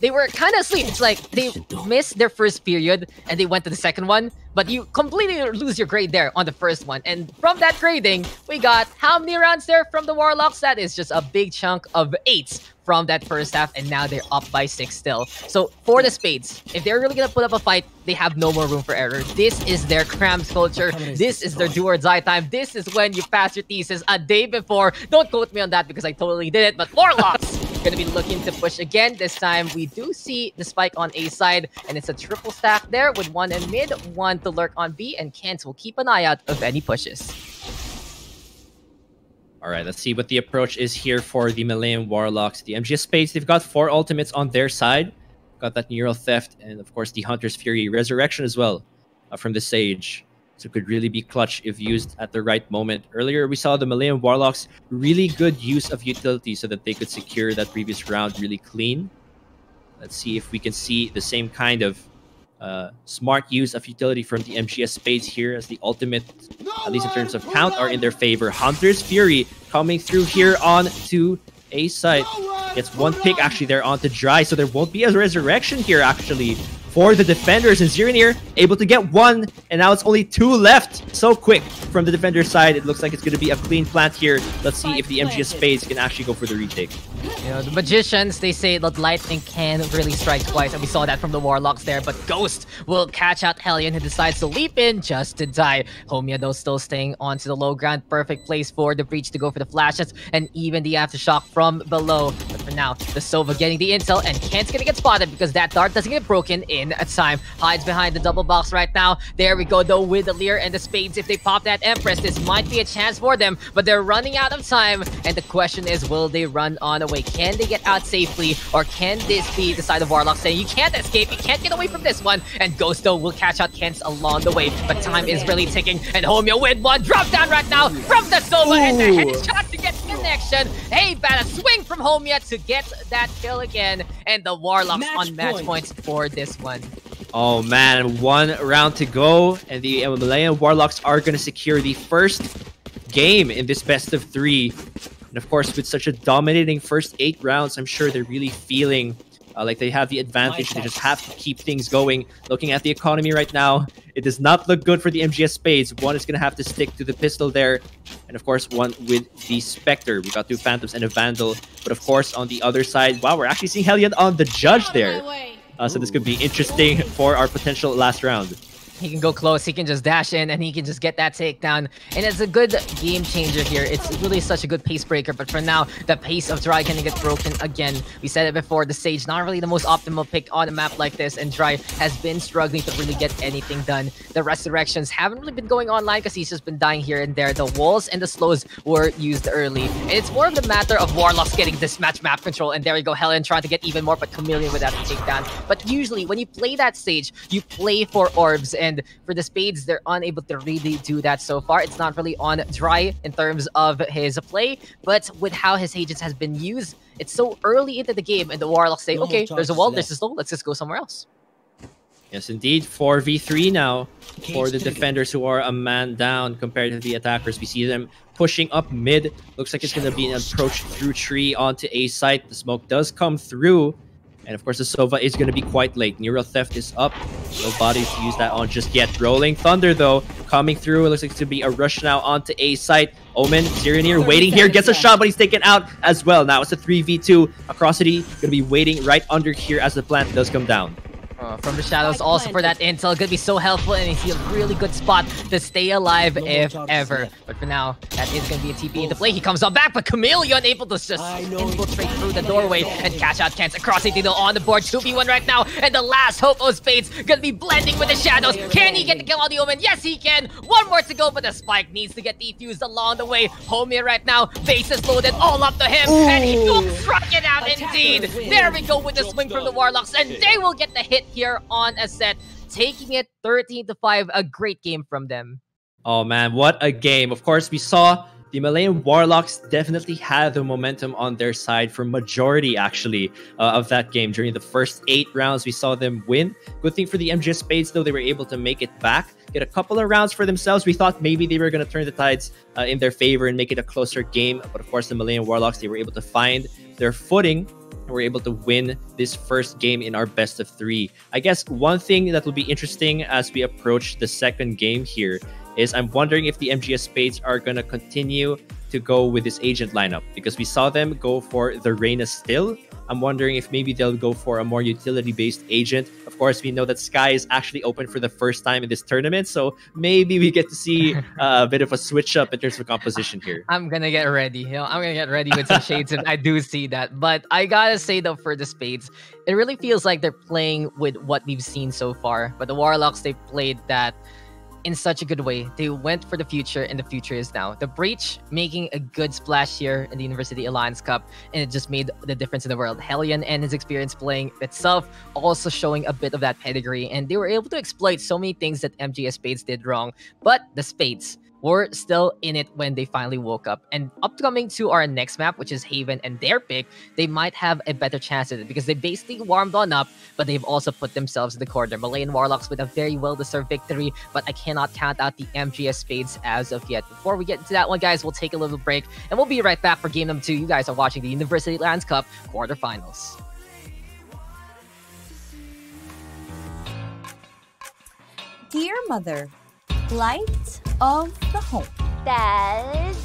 they were kind of asleep. It's like they missed their first period and they went to the second one, but you completely lose your grade there on the first one. And from that grading, we got how many rounds there from the Warlocks? That is just a big chunk of eight from that first half, and now they're up by six still. So for the Spades, if they're really gonna put up a fight, they have no more room for error. This is their cramps culture. This is their do or die time. This is when you pass your thesis a day before. Don't quote me on that because I totally did it, but Warlocks gonna be looking to push again. This time we do see the spike on A side, and it's a triple stack there with one in mid, one to lurk on B, and Kent will keep an eye out of any pushes. All right, let's see what the approach is here for the Malayan Warlocks. The MGS Spades, they've got four ultimates on their side. Got that Neural Theft and, of course, the Hunter's Fury Resurrection as well uh, from the Sage. So could really be clutch if used at the right moment. Earlier, we saw the Malayan Warlocks really good use of utility so that they could secure that previous round really clean. Let's see if we can see the same kind of uh, smart use of utility from the MGS Spades here as the ultimate, at least in terms of count, are in their favor. Hunter's Fury coming through here on to A site. Gets one pick actually there onto Dry, so there won't be a resurrection here actually for the defenders. And Zireneer able to get one, and now it's only two left. So quick from the defender side. It looks like it's going to be a clean plant here. Let's see if the MGS Spades can actually go for the retake. You know, the Magicians, they say that Lightning can really strike twice, and we saw that from the Warlocks there, but Ghost will catch out Hellion, who decides to leap in just to die. Homia, though, still staying onto the low ground. Perfect place for the Breach to go for the flashes, and even the Aftershock from below. But for now, the Sova getting the intel, and Kent's gonna get spotted because that dart doesn't get broken in a time. Hides behind the double box right now. There we go though with the Leer and the Spades. If they pop that Empress, this might be a chance for them, but they're running out of time. And the question is, will they run on away? Can they get out safely? Or can this be the side of Warlock saying, you can't escape, you can't get away from this one? And Ghosto will catch out Kent along the way, but time is really ticking. And Homio with one drop down right now from the Sova and the headshot to get connection. Hey, bad a swing from Homia to get that kill again. And the Warlocks match on match point. points for this one. Oh man, one round to go, and the Malayan Warlocks are going to secure the first game in this best of three. And of course, with such a dominating first eight rounds, I'm sure they're really feeling uh, like they have the advantage. They just have to keep things going. Looking at the economy right now, it does not look good for the MGS Spades. One is going to have to stick to the pistol there. And of course, one with the Spectre. We got two Phantoms and a Vandal. But of course, on the other side, wow, we're actually seeing Hellion on the Judge there. Uh, so this could be interesting for our potential last round. He can go close, he can just dash in, and he can just get that takedown. And it's a good game changer here. It's really such a good pace breaker, but for now, the pace of Dry can get broken again. We said it before, the Sage not really the most optimal pick on a map like this, and Dry has been struggling to really get anything done. The Resurrections haven't really been going online because he's just been dying here and there. The walls and the slows were used early. And it's more of the matter of Warlocks getting this match map control, and there we go, Hellion trying to get even more, but Chameleon without the takedown. But usually, when you play that Sage, you play for orbs, and and for the Spades, they're unable to really do that so far. It's not really on dry in terms of his play, but with how his agents has been used, it's so early into the game, and the Warlocks say, okay, there's a wall, there's a slow, let's just go somewhere else. Yes, indeed. 4v3 now for the defenders who are a man down compared to the attackers. We see them pushing up mid. Looks like it's going to be an approach through tree onto A site. The smoke does come through. And of course, the Sova is going to be quite late. Neural Theft is up. No bodies to use that on just yet. Rolling Thunder, though, coming through. It looks like it's going to be a rush now onto A site. Omen, Zireneer waiting here. Gets a shot, but he's taken out as well. Now it's a 3v2. Atrocity going to be waiting right under here as the plant does come down. Uh, from the shadows also for that intel. Gonna be so helpful and he's a really good spot to stay alive no if ever. But for now, that is gonna be a TP into play. He comes on back, but Chameleon able to just infiltrate through the doorway and catch out Kent across Tito on the board. 2v1 right now, and the last hope of Spades gonna be blending with the shadows. Can he get the kill on the Omen? Yes, he can. One more to go, but the spike needs to get defused along the way. Homie right now, base is loaded all up to him, Ooh. and he struck it out indeed. There we go with the swing from the Warlocks, and they will get the hit here on a set, taking it 13 to 5. A great game from them. Oh man, what a game. Of course, we saw the Malayan Warlocks definitely had the momentum on their side for majority actually uh, of that game. During the first eight rounds, we saw them win. Good thing for the MGS Spades though, they were able to make it back, get a couple of rounds for themselves. We thought maybe they were going to turn the tides uh, in their favor and make it a closer game, but of course the Malayan Warlocks they were able to find their footing and we're able to win this first game in our best of three. I guess one thing that will be interesting as we approach the second game here is I'm wondering if the MGS Spades are going to continue to go with this agent lineup because we saw them go for the Reyna still. I'm wondering if maybe they'll go for a more utility based agent. Of course, we know that Skye is actually open for the first time in this tournament, so maybe we get to see uh, a bit of a switch up in terms of composition here. I'm gonna get ready. You know, I'm gonna get ready with some shades, and I do see that. But I gotta say though, for the Spades, it really feels like they're playing with what we've seen so far. But the Warlocks, they've played that in such a good way. They went for the future, and the future is now. The Breach making a good splash here in the University Alliance Cup, and it just made the difference in the world. Hellion and his experience playing itself also showing a bit of that pedigree, and they were able to exploit so many things that MGS Spades did wrong. But the Spades, were still in it when they finally woke up. And upcoming to our next map, which is Haven and their pick, they might have a better chance at it because they basically warmed on up, but they've also put themselves in the corner. Malayan Warlocks with a very well-deserved victory, but I cannot count out the MGS Spades as of yet. Before we get into that one, guys, we'll take a little break and we'll be right back for game number two. You guys are watching the University Alliance Cup quarterfinals. Dear Mother, Light of the home. Dad?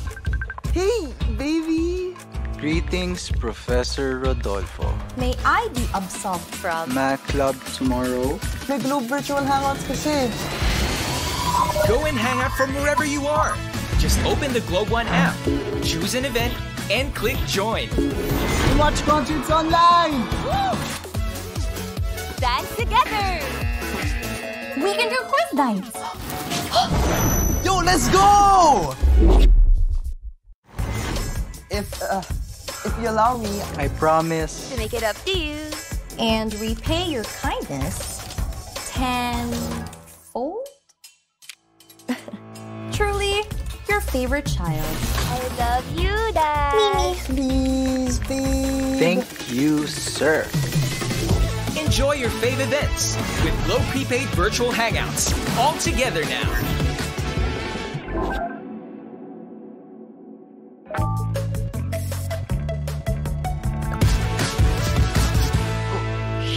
Hey, baby! Greetings, Professor Rodolfo. May I be absolved from Math Club tomorrow? May Globe Virtual Hangouts kasi. Go and hang out from wherever you are. Just open the Globe One app, choose an event, and click join. We watch concerts online! Woo! Dance together! We can do quiz nights! Yo, let's go! If, uh, if you allow me, I promise. To make it up to you. And repay your kindness tenfold? Truly, your favorite child. I love you, Dad. Mimi. please, please. Thank you, sir. Enjoy your fave events with low prepaid Virtual Hangouts. All together now.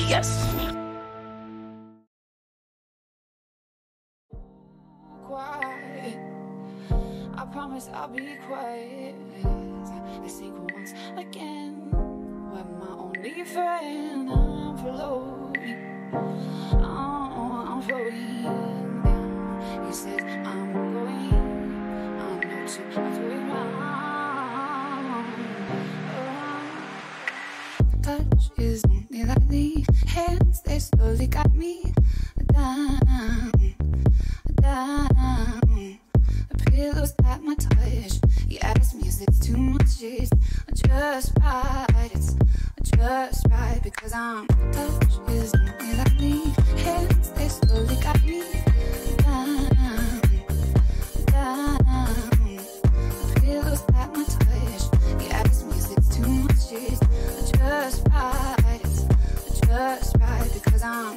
Yes! quiet. I promise I'll be quiet. Let's think once again. We're my only friend. I'm floating. Down. He said I'm going. I'm not too halfway round. Touch is only like hands. They slowly got me down down. Pillows at my touch. You ask me, is it too much? It's just right. It's just right because I'm touch is only like me. Hands they slowly got me down, down. The pillows at my touch. You ask me, is it too much? It's just right. It's just right because I'm.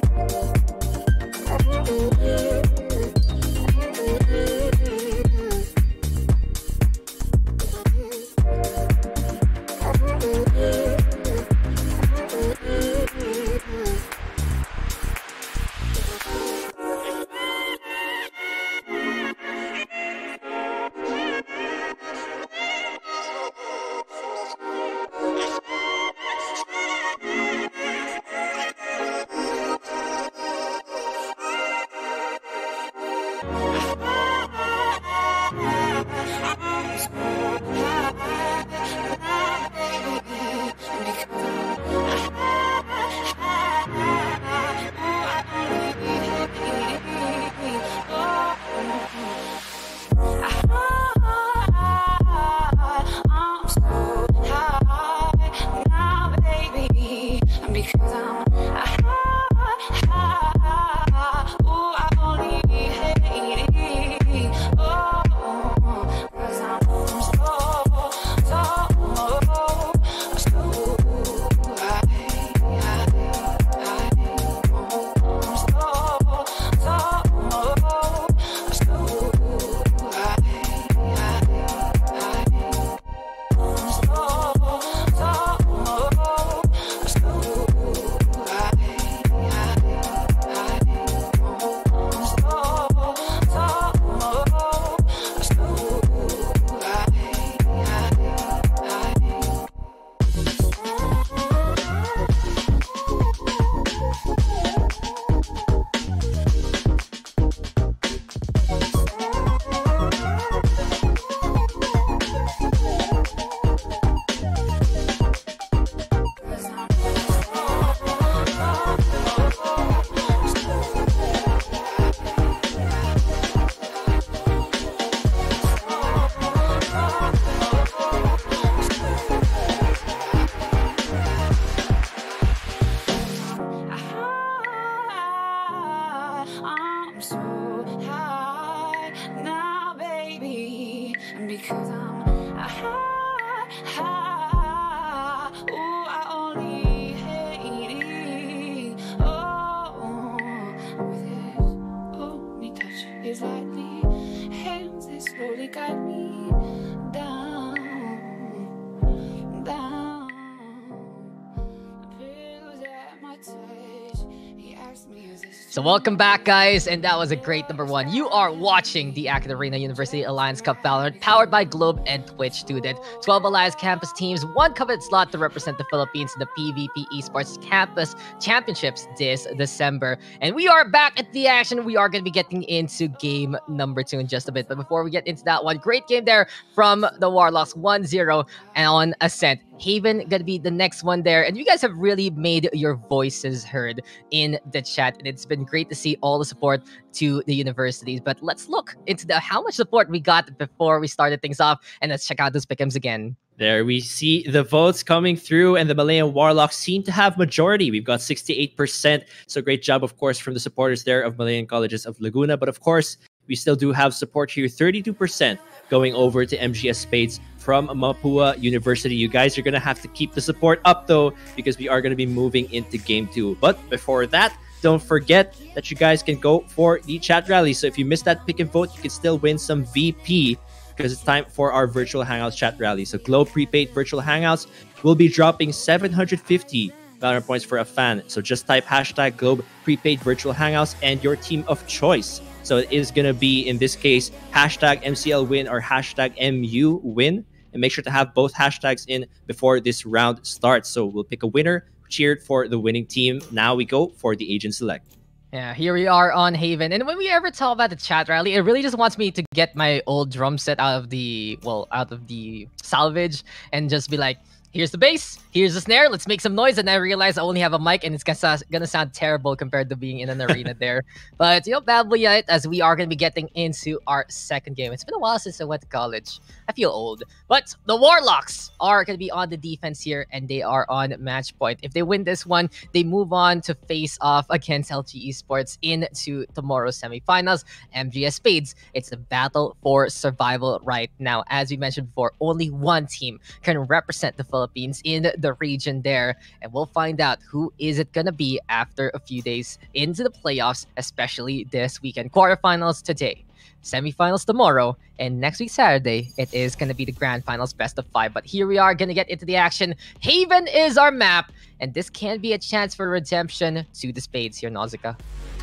Welcome back, guys, and that was a great number one. You are watching the Arena University Alliance Cup Valorant, powered by Globe and Twitch Student. 12 Alliance campus teams, one coveted slot to represent the Philippines in the PvP Esports Campus Championships this December. And we are back at the action. We are going to be getting into game number two in just a bit. But before we get into that one, great game there from the Warlocks 1-0 on Ascent. Haven gonna be the next one there, and you guys have really made your voices heard in the chat, and it's been great to see all the support to the universities. But let's look into the how much support we got before we started things off, and let's check out those pick'ems again. There we see the votes coming through, and the Malayan Warlocks seem to have majority. We've got 68%. So great job, of course, from the supporters there of Malayan Colleges of Laguna. But of course, we still do have support here 32% going over to MGS Spades from Mapua University. You guys are going to have to keep the support up though, because we are going to be moving into game two. But before that, don't forget that you guys can go for the chat rally. So if you missed that pick and vote, you can still win some VP because it's time for our virtual hangouts chat rally. So Globe prepaid virtual hangouts will be dropping 750 Valorant points for a fan. So just type hashtag Globe prepaid virtual hangouts and your team of choice. So it is going to be, in this case, hashtag MCL win or hashtag MU win and make sure to have both hashtags in before this round starts. So we'll pick a winner, cheered for the winning team. Now we go for the agent select. Yeah, here we are on Haven. And when we ever talk about the chat rally, it really just wants me to get my old drum set out of the, well, out of the salvage and just be like, here's the bass, here's the snare, let's make some noise. And I realize I only have a mic and it's gonna, gonna sound terrible compared to being in an arena there. But, you know, bad boy it as we are gonna be getting into our second game. It's been a while since I went to college. I feel old. But the Warlocks are gonna be on the defense here and they are on match point. If they win this one, they move on to face off against LG Esports into tomorrow's semifinals. MGS Spades, it's a battle for survival right now. As we mentioned before, only one team can represent the Philippines in the region there. And we'll find out who is it going to be after a few days into the playoffs, especially this weekend. Quarterfinals today, semifinals tomorrow, and next week Saturday, it is going to be the grand finals best of five. But here we are going to get into the action. Haven is our map, and this can be a chance for redemption to the Spades here, Nausicaa.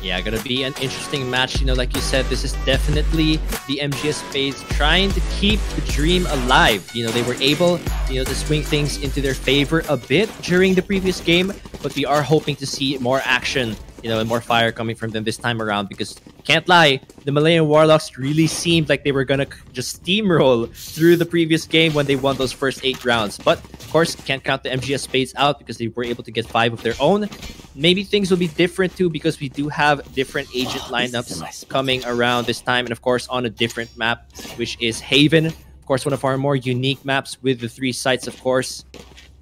Yeah, gonna be an interesting match. You know, like you said, this is definitely the MGS Spades trying to keep the dream alive. You know, they were able, you know, to swing things into their favor a bit during the previous game, but we are hoping to see more action, you know, and more fire coming from them this time around because can't lie, the Malayan Warlocks really seemed like they were gonna just steamroll through the previous game when they won those first eight rounds. But of course, can't count the MGS Spades out because they were able to get five of their own. Maybe things will be different too because we do have different agent lineups coming around this time, and of course on a different map, which is Haven. Of course, one of our more unique maps with the three sites, of course.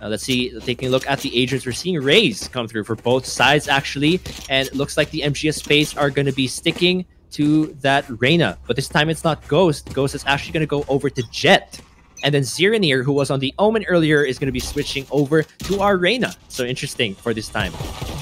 Let's see, taking a look at the agents, we're seeing Raze come through for both sides, actually. And it looks like the MGS Spades are going to be sticking to that Reyna. But this time it's not Ghost. Ghost is actually going to go over to Jett. And then Ziranir, who was on the Omen earlier, is going to be switching over to our Reyna. So interesting for this time.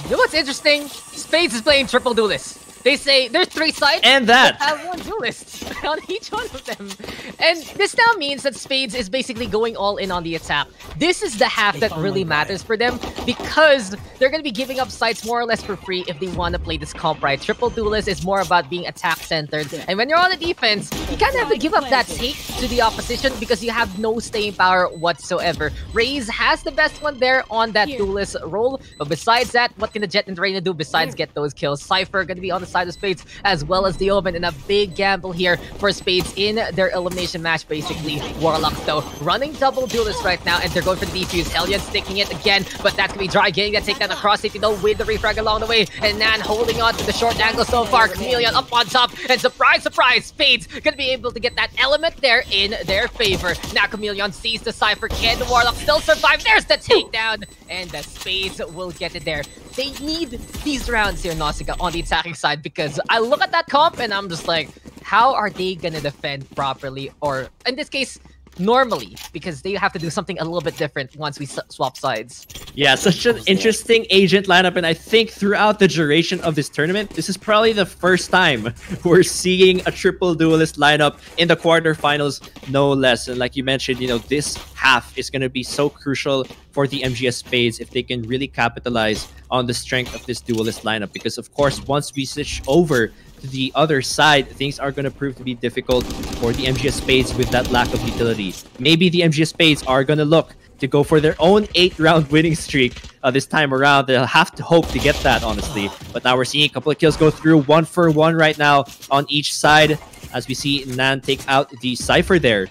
You know what's interesting? Spades is playing triple duelist. They say there's three sides and that have one duelist on each one of them. And this now means that Spades is basically going all in on the attack. This is the half that really matters for them because they're going to be giving up sites more or less for free if they want to play this comp right. Triple duelist is more about being attack centered. And when you're on the defense, you kind of have to give up that take to the opposition because you have no staying power whatsoever. Raze has the best one there on that duelist role. But besides that, what can the Jett and Reyna do besides get those kills? Cypher going to be on the side of Spades as well as the Omen and a big gamble here for Spades in their elimination match basically. Warlocks though running double duelist right now and they're going for the defuse. Hellion sticking it again but that's gonna be Dry getting that takedown across safety though with the refrag along the way and Nan holding on to the short angle so far. Chameleon up on top and surprise surprise Spades gonna be able to get that element there in their favor. Now Chameleon sees the Cypher. Can the Warlock still survive? There's the takedown and the Spades will get it there. They need these rounds here Nausicaa on the attacking side because I look at that comp and I'm just like, how are they gonna defend properly? Or in this case, normally because they have to do something a little bit different once we swap sides. Yeah, such an interesting agent lineup, and I think throughout the duration of this tournament, this is probably the first time we're seeing a triple duelist lineup in the quarterfinals, no less. And like you mentioned, you know, this half is going to be so crucial for the MGS Spades if they can really capitalize on the strength of this duelist lineup. Because of course, once we switch over the other side, things are going to prove to be difficult for the MGS Spades with that lack of utility. Maybe the MGS Spades are going to look to go for their own eight round winning streak uh, this time around. They'll have to hope to get that, honestly. But now we're seeing a couple of kills go through one for one right now on each side as we see Nan take out the Cypher there.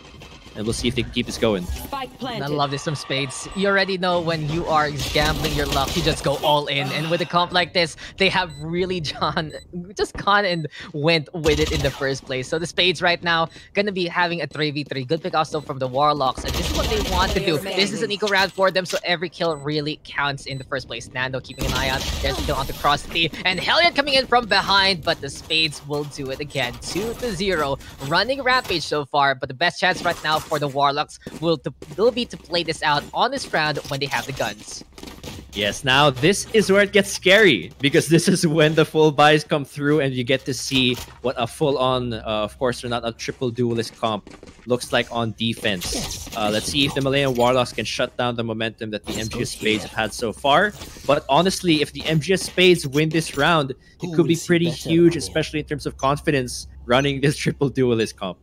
And we'll see if they can keep this going. I love this from Spades. You already know when you are gambling your luck, you just go all in. And with a comp like this, they have really John just gone and went with it in the first place. So the Spades right now gonna be having a 3v3. Good pick also from the Warlocks. And this is what they want to do. This is an eco round for them, so every kill really counts in the first place. Nando keeping an eye on. There's the kill onto Krusty. And Hellion coming in from behind, but the Spades will do it again. 2 to 0. Running Rampage so far, but the best chance right now for the Warlocks will, to, will be to play this out on this round when they have the guns. Yes, now this is where it gets scary because this is when the full buys come through and you get to see what a full-on, uh, of course, they're not a triple duelist comp looks like on defense. Uh, let's see if the Malayan Warlocks can shut down the momentum that the MGS Spades have had so far. But honestly, if the MGS Spades win this round, it could be pretty huge, especially in terms of confidence running this triple duelist comp.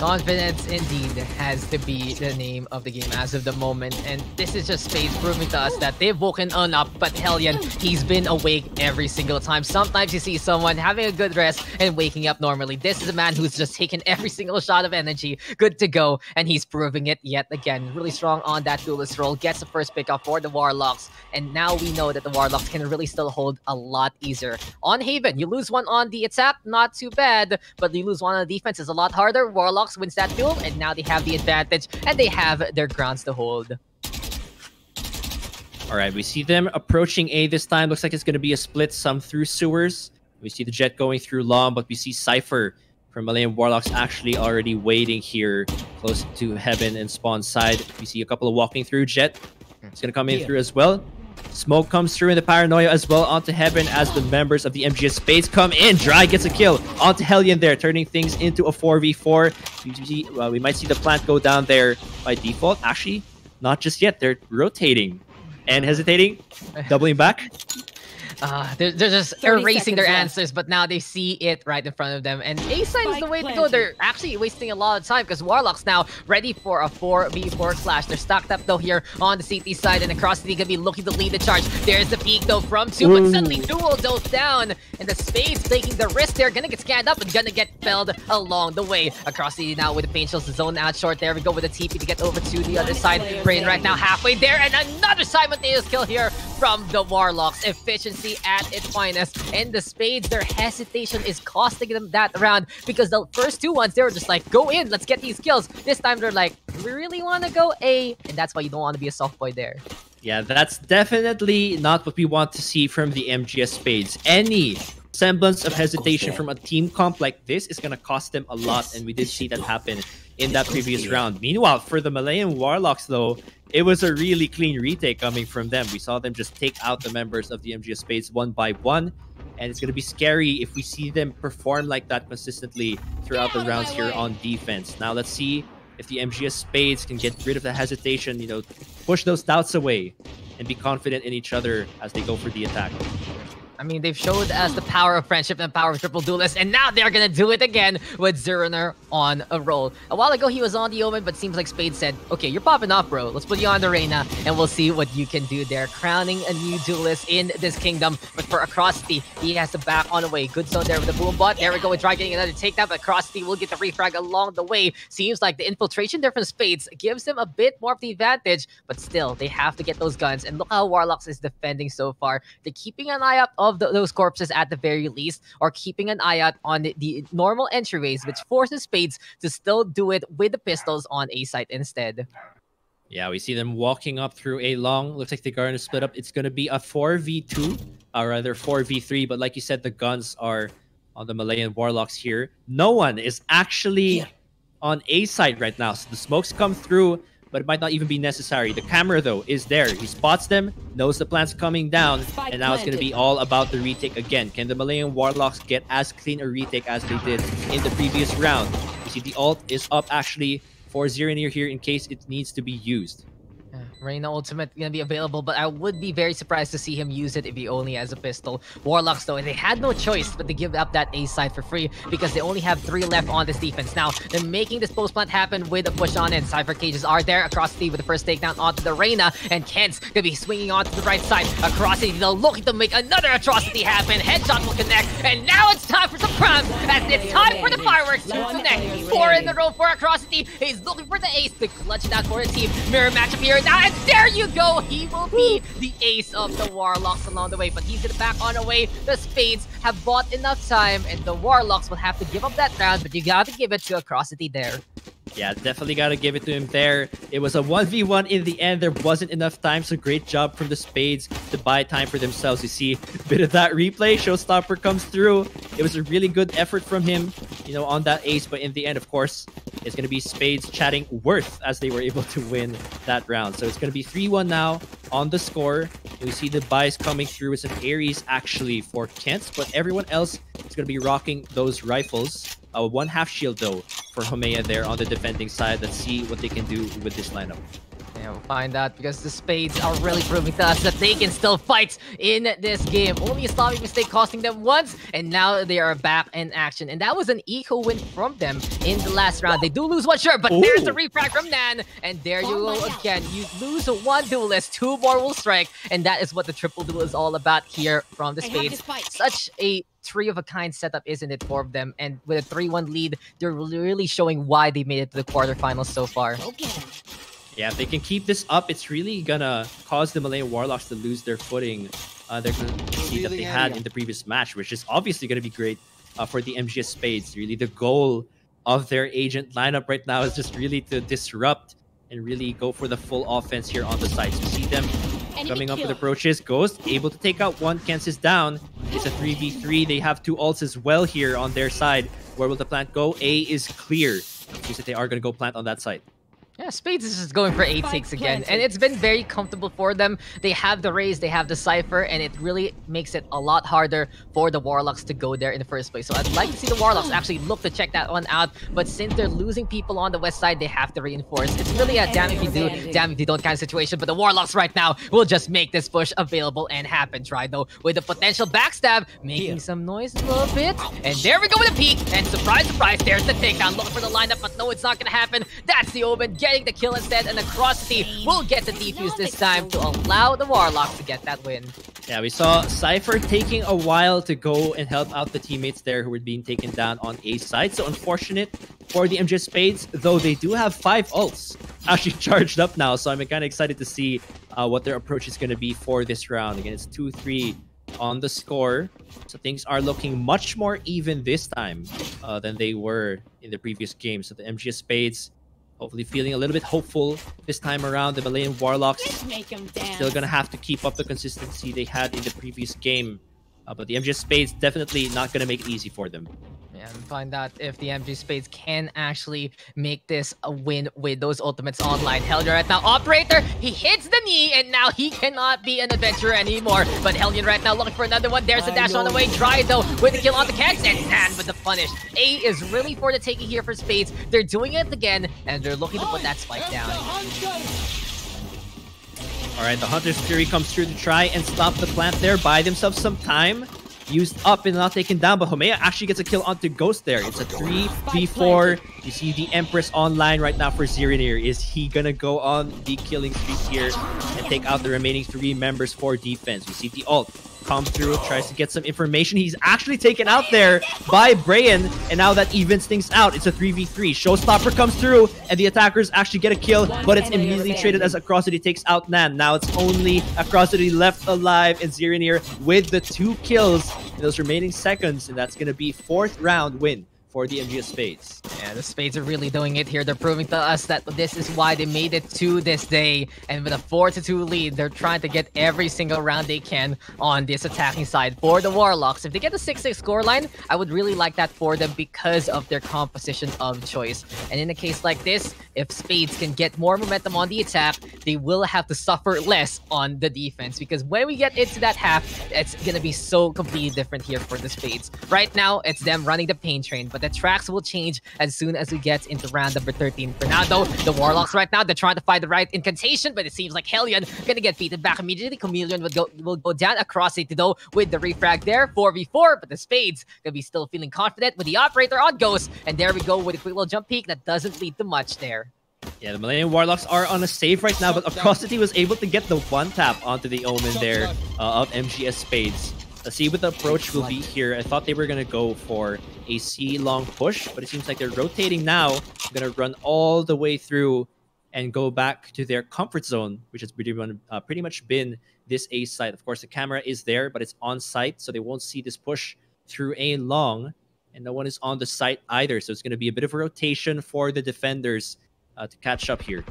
Confidence indeed has to be the name of the game as of the moment, and this is just Spades proving to us that they've woken on up, but Hellion, he's been awake every single time. Sometimes you see someone having a good rest and waking up normally. This is a man who's just taken every single shot of energy, good to go, and he's proving it yet again. Really strong on that duelist role, gets the first pick off for the Warlocks, and now we know that the Warlocks can really still hold a lot easier. On Haven, you lose one on the attack, not too bad, but you lose one on the defense is a lot harder. Warlocks wins that duel, and now they have the advantage, and they have their grounds to hold. All right, we see them approaching A this time. Looks like it's going to be a split, some through sewers. We see the Jett going through long, but we see Cypher from Malayan Warlocks actually already waiting here close to Heaven and Spawn side. We see a couple of walking through jet. It's going to come in through as well. Smoke comes through in the Paranoia as well onto Heaven as the members of the MGS Spades come in. Dry gets a kill onto Hellion there, turning things into a 4v4. We, we might see the plant go down there by default. Actually, not just yet. They're rotating and hesitating, doubling back. Uh, they're, they're just erasing their left. answers, but now they see it right in front of them. And A side is the way to go. They're actually wasting a lot of time because Warlock's now ready for a 4v4 clash. They're stocked up though here on the CT side, and across the gonna be looking to lead the charge. There's the peak though from two, but suddenly Dual goes down, and the Spades taking the risk They're gonna get scanned up and gonna get felled along the way. Across the now with the Pain Shields, the zone out short. There we go with the TP to get over to the other side. Brain right now halfway there, and another simultaneous kill here from the Warlocks. Efficiency at its finest. And the Spades, their hesitation is costing them that round because the first two ones, they were just like, go in, let's get these kills. This time they're like, we really want to go A, and that's why you don't want to be a soft boy there. Yeah, that's definitely not what we want to see from the MGS Spades. Any semblance of hesitation from a team comp like this is going to cost them a lot, and we did see that happen in that previous round. Meanwhile, for the Malayan Warlocks, though, it was a really clean retake coming from them. We saw them just take out the members of the MGS Spades one by one, and it's going to be scary if we see them perform like that consistently throughout the rounds here on defense. Now, let's see if the MGS Spades can get rid of the hesitation, you know, push those doubts away and be confident in each other as they go for the attack. I mean, they've showed us the power of friendship and the power of triple duelist, and now they're gonna do it again with Zerner on a roll. A while ago, he was on the Omen, but seems like Spade said, okay, you're popping off, bro. Let's put you on the Reyna, and we'll see what you can do there. Crowning a new duelist in this kingdom, but for Acrosity, he has to back on the way. Good zone there with the boom bot. There we go, with Dry getting another takedown, but Acrosity will get the refrag along the way. Seems like the infiltration there from Spades gives them a bit more of the advantage, but still, they have to get those guns, and look how Warlocks is defending so far. They're keeping an eye out oh, of the, those corpses at the very least, or keeping an eye out on the, the normal entryways, which forces Spades to still do it with the pistols on A site instead. Yeah, we see them walking up through a long. Looks like they're going to split up. It's going to be a 4v2, or rather 4v3. But like you said, the guns are on the Malayan Warlocks here. No one is actually on A side right now. So the smokes come through, but it might not even be necessary. The camera, though, is there. He spots them, knows the plant's coming down, and now it's going to be all about the retake again. Can the Malayan Warlocks get as clean a retake as they did in the previous round? You see the ult is up actually for Ziranir here in case it needs to be used. Reyna ultimate gonna be available, but I would be very surprised to see him use it if he only has a pistol. Warlocks though, they had no choice but to give up that A side for free because they only have three left on this defense. Now, they're making this post plant happen with a push on in. Cypher cages are there across the with the first takedown onto the Reyna, and Kent's gonna be swinging onto the right side. Across the they're looking to make another atrocity happen. Headshot will connect, and now it's time for some crimes as it's time for the fireworks to connect. Four in the row for Atrocity. He's looking for the ace to clutch it out for his team. Mirror matchup here now, and there you go! He will be the ace of the Warlocks along the way, but he's gonna back on away. The Spades have bought enough time, and the Warlocks will have to give up that round, but you gotta give it to Atrocity there. Yeah, definitely got to give it to him there. It was a 1v1 in the end. There wasn't enough time, so great job from the Spades to buy time for themselves. You see a bit of that replay. Showstopper comes through. It was a really good effort from him, you know, on that ace. But in the end, of course, it's going to be Spades chatting worth as they were able to win that round. So it's going to be 3-1 now on the score. We see the buys coming through. It's an Ares actually for Kent, but everyone else is going to be rocking those rifles. Uh, one half shield though for Homea there on the defending side. Let's see what they can do with this lineup. Yeah, we'll find out because the Spades are really proving to us that they can still fight in this game. Only a stopping mistake costing them once, and now they are back in action. And that was an eco win from them in the last round. They do lose one, sure, but Ooh. there's the refrag from Nan, and there you go again. You lose one duelist, two more will strike, and that is what the triple duel is all about here from the Spades. Such a three of a kind setup, isn't it, for them? And with a 3-1 lead, they're really showing why they made it to the quarterfinals so far. Yeah, if they can keep this up, it's really gonna cause the Malayan Warlocks to lose their footing. Uh, they're gonna see that they had in the previous match, which is obviously gonna be great uh, for the MGS Spades. Really, the goal of their agent lineup right now is just really to disrupt and really go for the full offense here on the sides. You see them coming up with approaches. Ghost able to take out one. Kens is down. It's a 3v3. They have two ults as well here on their side. Where will the plant go? A is clear. Seems that they are going to go plant on that side. Yeah, Spades is just going for 8-6 again, and it's been very comfortable for them. They have the Raze, they have the Cypher, and it really makes it a lot harder for the Warlocks to go there in the first place. So I'd like to see the Warlocks actually look to check that one out, but since they're losing people on the west side, they have to reinforce. It's really a damn if you do, damn if you don't kind of situation, but the Warlocks right now will just make this push available and happen. Try though with the potential backstab, making some noise a little bit. And there we go with a peek, and surprise, surprise, there's the takedown. Looking for the lineup, but no, it's not gonna happen. That's the Omen the kill instead, and the Atrocity will get the defuse this time to allow the Warlock to get that win. Yeah, we saw Cypher taking a while to go and help out the teammates there who were being taken down on A side. So unfortunate for the MGS Spades, though they do have five ults actually charged up now. So I'm kind of excited to see uh, what their approach is going to be for this round. Again, it's 2-3 on the score. So things are looking much more even this time uh, than they were in the previous game. So the MGS Spades hopefully feeling a little bit hopeful this time around. The Malayan Warlocks still going to have to keep up the consistency they had in the previous game. Uh, but the MGS Spades definitely not going to make it easy for them. Yeah, And find out if the MG Spades can actually make this a win with those ultimates online. Hellion right now, Operator, he hits the knee, and now he cannot be an adventurer anymore. But Hellion right now looking for another one. There's a dash on the way. Dry though with the kill on the cats, and Nan with the punish. A is really for the taking here for Spades. They're doing it again, and they're looking to put that spike down. All right, the Hunter's Fury comes through to try and stop the plant there, buy themselves some time. Used up and not taken down, but Homea actually gets a kill onto Ghost there. It's a 3v4. You see the Empress online right now for Ziranir. Is he gonna go on the killing streak here and take out the remaining three members for defense? We see the ult come through, tries to get some information. He's actually taken out there by Brayan, and now that evens things out. It's a 3v3. Showstopper comes through, and the attackers actually get a kill, but it's immediately traded as Atrocity takes out Nan. Now it's only Atrocity left alive, and Ziranir with the two kills in those remaining seconds, and that's going to be fourth round win for the MGS Spades. Yeah, the Spades are really doing it here. They're proving to us that this is why they made it to this day. And with a 4-2 lead, they're trying to get every single round they can on this attacking side for the Warlocks. If they get a 6-6 scoreline, I would really like that for them because of their composition of choice. And in a case like this, if Spades can get more momentum on the attack, they will have to suffer less on the defense. Because when we get into that half, it's going to be so completely different here for the Spades. Right now, it's them running the pain train, but the tracks will change as soon as we get into round number 13. For now, though, the Warlocks right now, they're trying to find the right incantation, but it seems like Hellion gonna get beaten back immediately. Chameleon will go will go down across it though with the refrag there, 4v4, but the Spades gonna be still feeling confident with the Operator on Ghost, and there we go with a quick little jump peek that doesn't lead to much there. Yeah, the Millennium Warlocks are on a save right now, but Atrocity was able to get the one tap onto the Omen there uh, of MGS Spades. Let's see what the approach will be here. I thought they were going to go for a C long push, but it seems like they're rotating now. Going to run all the way through and go back to their comfort zone, which has pretty, uh, pretty much been this A site. Of course, the camera is there, but it's on site, so they won't see this push through A long, and no one is on the site either. So it's going to be a bit of a rotation for the defenders uh, to catch up here.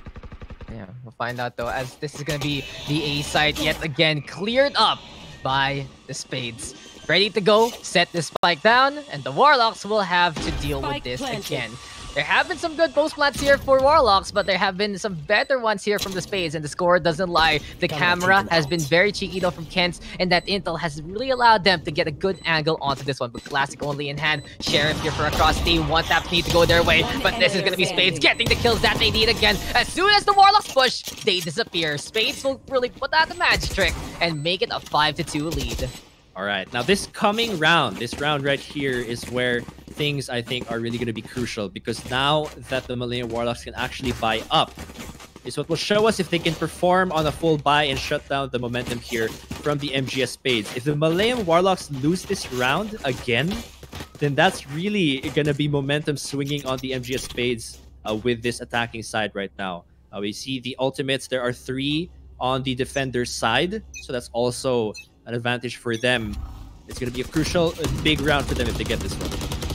Yeah, we'll find out though, as this is going to be the A site yet again cleared up by the Spades. Ready to go, set the spike down, and the Warlocks will have to deal spike with this planted. again. There have been some good post plants here for Warlocks, but there have been some better ones here from the Spades, and the score doesn't lie. The camera has been very cheeky though from Kent, and that intel has really allowed them to get a good angle onto this one. But Classic only in hand. Sheriff here for across the one tap need to go their way, but this is going to be Spades getting the kills that they need again. As soon as the Warlocks push, they disappear. Spades will really put out the magic trick and make it a 5-2 lead. All right, now this coming round, this round right here is where things I think are really going to be crucial because now that the Millennium Warlocks can actually buy up is what will show us if they can perform on a full buy and shut down the momentum here from the MGS Spades. If the Millennium Warlocks lose this round again, then that's really going to be momentum swinging on the MGS Spades uh, with this attacking side right now. Uh, we see the ultimates. There are three on the defender's side, so that's also an advantage for them. It's going to be a crucial, big round for them if they get this one.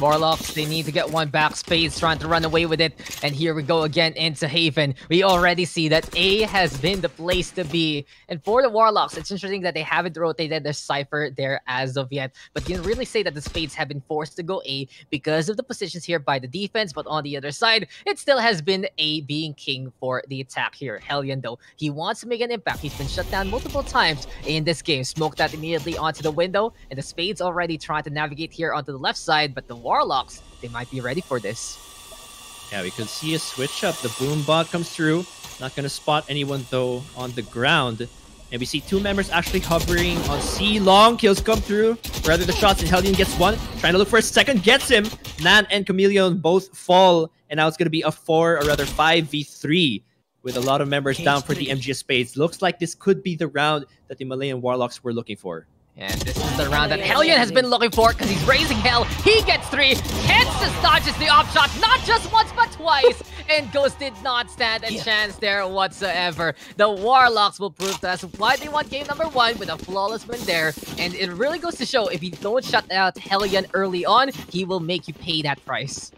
Warlocks, they need to get one back. Spades trying to run away with it. And here we go again into Haven. We already see that A has been the place to be. And for the Warlocks, it's interesting that they haven't rotated their Cypher there as of yet. But you can really say that the Spades have been forced to go A because of the positions here by the defense. But on the other side, it still has been A being king for the attack here. Hellion, though, he wants to make an impact. He's been shut down multiple times in this game. Smoked that immediately onto the window. And the Spades already trying to navigate here onto the left side. But the Warlocks, they might be ready for this. Yeah, we could see a switch up. The boom bot comes through. Not going to spot anyone, though, on the ground. And we see two members actually hovering on C. Long kills come through. Rather the shots, and Hellion gets one. Trying to look for a second, gets him. Nan and Chameleon both fall. And now it's going to be a 4, or rather 5v3 with a lot of members down for the MGS Spades. Looks like this could be the round that the Malayan Warlocks were looking for. And this is the round that Hellion has been looking for because he's raising hell. He gets three. Kent just dodges the op shot, not just once, but twice. and Ghost did not stand a chance there whatsoever. The Warlocks will prove to us why they won game number one with a flawless win there. And it really goes to show if you don't shut out Hellion early on, he will make you pay that price.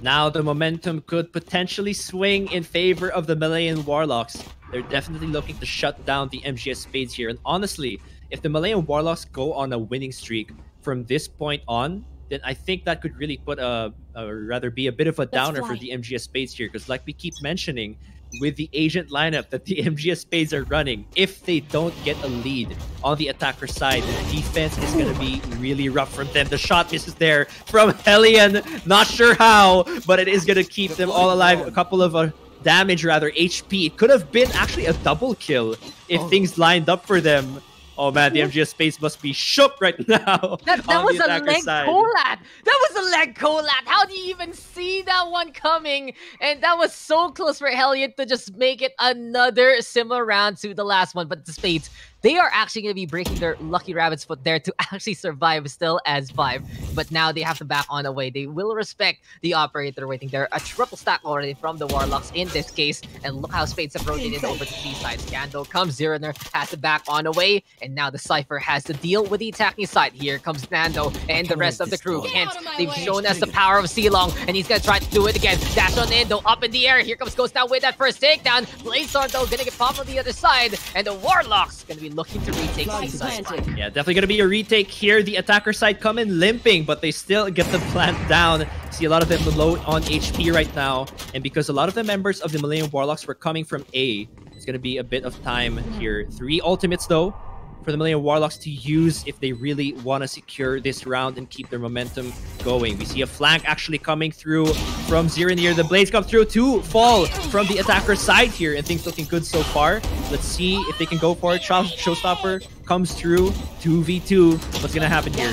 Now the momentum could potentially swing in favor of the Malayan Warlocks. They're definitely looking to shut down the MGS Spades here. And honestly, if the Malayan Warlocks go on a winning streak from this point on, then I think that could really put a, a rather be a bit of a downer for the MGS Spades here. Because like we keep mentioning, with the agent lineup that the MGS Spades are running, if they don't get a lead on the attacker side, the defense is going to be really rough from them. The shot is there from Hellion. Not sure how, but it is going to keep them all alive. A couple of uh, damage, rather, HP. It could have been actually a double kill if oh. things lined up for them. Oh man, the MGS Spades must be shook right now. That, that was a leg side. collat. That was a leg collat. How do you even see that one coming? And that was so close for Hellion to just make it another similar round to the last one. But the Spades they are actually going to be breaking their lucky rabbit's foot there to actually survive still as five. But now they have to back on away. They will respect the operator waiting there. A triple stack already from the Warlocks in this case. And look how Spades have rotated over to these sides. Scandal comes, Ziriner has to back on away. And now the Cypher has to deal with the attacking side. Here comes Nando and the rest of the crew. Hence, they've shown us the power of Long, and he's gonna try to do it again. Dash on Nando up in the air. Here comes Ghost now with that first takedown. Blade Storm though gonna get popped on the other side, and the Warlocks gonna be looking to retake these sides. Yeah, definitely gonna be a retake here. The attacker side come in limping, but they still get the plant down. See a lot of them low on HP right now, and because a lot of the members of the Millennium Warlocks were coming from A, it's gonna be a bit of time here. Three ultimates though for the Millennium Warlocks to use if they really want to secure this round and keep their momentum going. We see a flank actually coming through from Zirinir. The Blades come through to fall from the attacker's side here, and things looking good so far. Let's see if they can go for it. Showstopper comes through. 2v2. What's gonna happen here?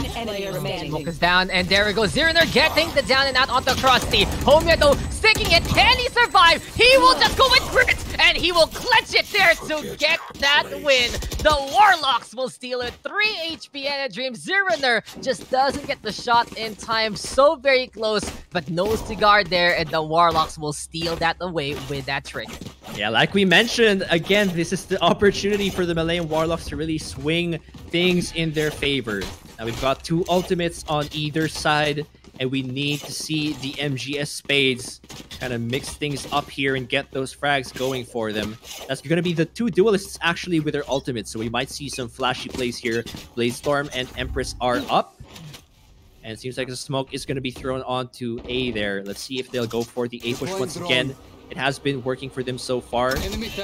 Smoke is down, and there we go. Ziriner getting the down and out onto Krusty. Homia though, sticking it. Can he survive? He will just go with grit, and he will clutch it there to get that win. The Warlocks will steal it. 3 HP and a Dream. Ziriner just doesn't get the shot in time. So very close, but no cigar there, and the Warlocks will steal that away with that trick. Yeah, like we mentioned, again, this is the opportunity for the Malayan Warlocks to really swing things in their favor. Now we've got two ultimates on either side, and we need to see the MGS Spades kind of mix things up here and get those frags going for them. That's going to be the two duelists actually with their ultimates, so we might see some flashy plays here. Blade Storm and Empress are up. And it seems like the smoke is going to be thrown onto A there. Let's see if they'll go for the A push once again. It has been working for them so far.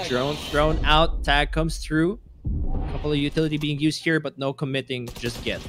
Drone thrown out. Tag comes through. A couple of utility being used here, but no committing just yet.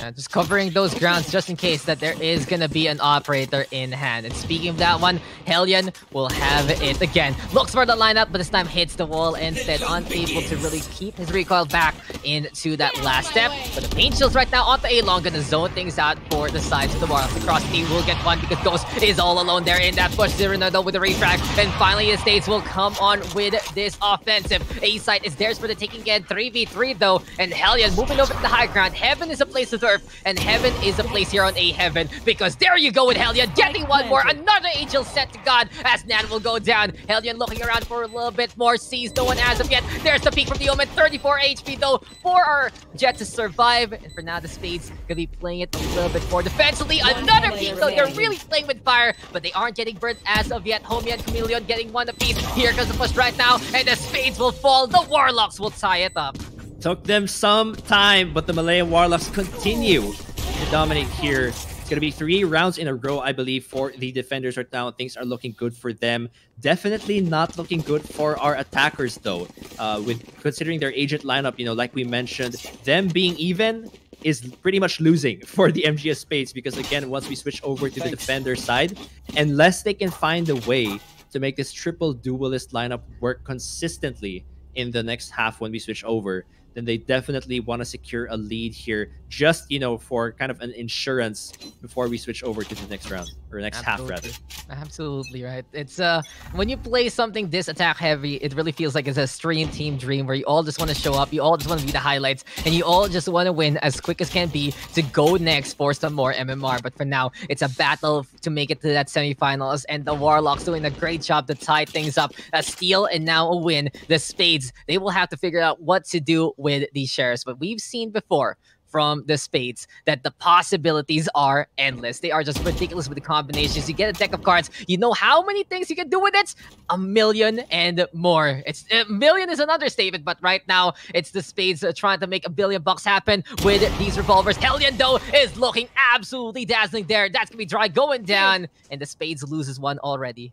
Yeah, just covering those grounds just in case that there is to be an operator in hand. And speaking of that one, Hellion will have it again. Looks for the lineup, but this time hits the wall instead, unable to really keep his recoil back into that last step. But the paint shells right now onto A-Long, going to zone things out for the sides of the Warlocks. The will get one because Ghost is all alone there in that push. Zirina though with the refrag. And finally, Estates will come on with this offensive. A-side is theirs for the taking again. 3v3 though, and Hellion moving over to the high ground. Heaven is a place to throw and Heaven is a place here on A Heaven, because there you go with Hellion, getting one more, another Angel set to God, as Nan will go down. Hellion looking around for a little bit more, sees no one as of yet. There's the peak from the Omen, 34 HP though, for our Jett to survive, and for now the Spades gonna be playing it a little bit more defensively. Another peak though, they're really playing with fire, but they aren't getting burnt as of yet. Homie and Chameleon getting one apiece. Here comes the push right now, and the Spades will fall. The Warlocks will tie it up. Took them some time, but the Malayan Warlocks continue to dominate here. It's going to be three rounds in a row, I believe, for the defenders right now. Things are looking good for them. Definitely not looking good for our attackers, though. Uh, with considering their agent lineup, you know, like we mentioned, them being even is pretty much losing for the MGS Spades because, again, once we switch over to the defender side, unless they can find a way to make this triple duelist lineup work consistently in the next half when we switch over, then they definitely want to secure a lead here, just you know, for kind of an insurance before we switch over to the next round or next Absolutely. half rather. Absolutely right. It's uh when you play something this attack heavy, it really feels like it's a stream team dream where you all just want to show up, you all just want to be the highlights, and you all just want to win as quick as can be to go next for some more MMR. But for now, it's a battle to make it to that semifinals, and the Warlocks doing a great job to tie things up. A steal and now a win. The Spades, they will have to figure out what to do with these shares. But we've seen before from the spades that the possibilities are endless. They are just ridiculous with the combinations. You get a deck of cards, you know how many things you can do with it? A million and more. It's a million is an understatement, but right now it's the spades uh, trying to make a billion bucks happen with these revolvers. Hellion though is looking absolutely dazzling there. That's gonna be dry going down, and the spades loses one already.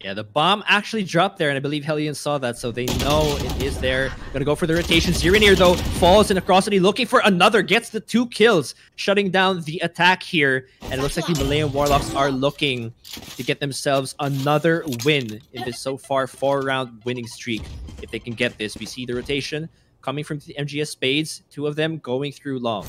Yeah, the bomb actually dropped there, and I believe Hellion saw that, so they know it is there. Gonna go for the rotation. Zirinir, though, falls in Acrosity, looking for another, gets the two kills, shutting down the attack here. And it looks like the Malayan Warlocks are looking to get themselves another win in this so far four-round winning streak. If they can get this, we see the rotation. coming from the MGS Spades, two of them going through long.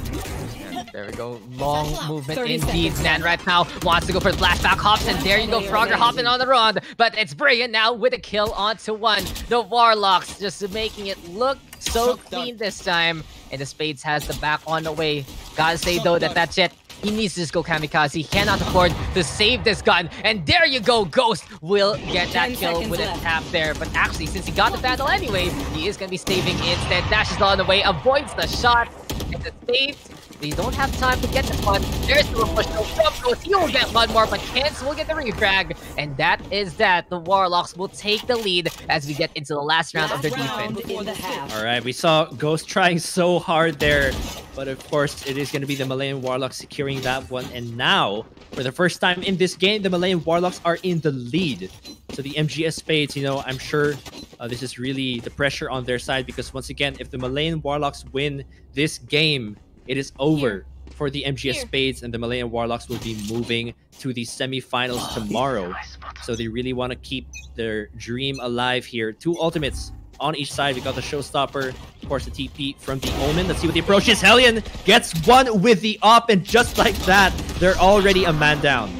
There we go. Long movement indeed. Nan right now wants to go for the flashback hops, and there you go. Frogger hopping on the run, but it's brilliant now with a kill onto one. The Warlocks just making it look so clean this time, and the Spades has the back on the way. Gotta say though that that's it. He needs to just go kamikaze. He cannot afford to save this gun. And there you go, Ghost will get that kill with a tap there. But actually, since he got the vandal anyway, he is gonna be saving instead. Dashes on the way, avoids the shot, and the Spades they don't have time to get the one. There's no push, no from Ghost. He will get one more, but Kance will get the refrag. And that is that. The Warlocks will take the lead as we get into the last round of their Round defense. the. All right, we saw Ghost trying so hard there, but of course it is going to be the Malayan Warlocks securing that one. And now, for the first time in this game, the Malayan Warlocks are in the lead. So the MGS Spades, you know, I'm sure uh, this is really the pressure on their side because once again, if the Malayan Warlocks win this game, it is over for the MGS Here. Spades, and the Malayan Warlocks will be moving to the semifinals tomorrow. So they really want to keep their dream alive here. Two ultimates on each side. We got the showstopper, of course, the TP from the Omen. Let's see what the approach is. Hellion gets one with the op, and just like that, they're already a man down.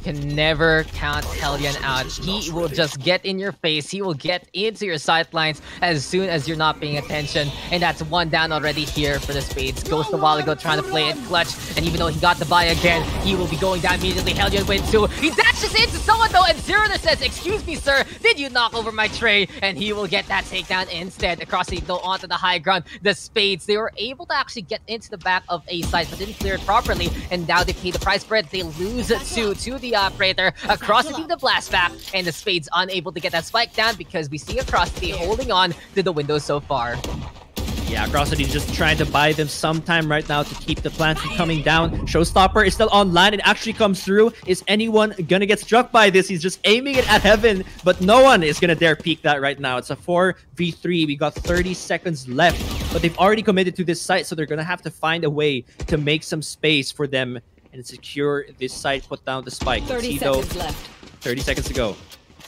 You can never count Hellion out. He will just get in your face. He will get into your sightlines as soon as you're not paying attention. And that's one down already here for the Spades. Ghost a while ago trying to play it clutch. And even though he got the buy again, he will be going down immediately. Hellion wins two. He dashes into someone though, and Zerator says, Excuse me, sir, did you knock over my tray? And he will get that takedown instead. Across the though onto the high ground. The Spades, they were able to actually get into the back of A side, but didn't clear it properly. And now they pay the price for it. They lose it to the operator. Across the the blast pack, and the Spades unable to get that spike down because we see Across the holding on to the window so far. Yeah, Grossity just trying to buy them some time right now to keep the plants from coming down. Showstopper is still online. It actually comes through. Is anyone gonna get struck by this? He's just aiming it at heaven, but no one is gonna dare peek that right now. It's a 4v3. We got 30 seconds left, but they've already committed to this site, so they're gonna have to find a way to make some space for them and secure this site, put down the spike. 30 see, though, seconds left. 30 seconds to go.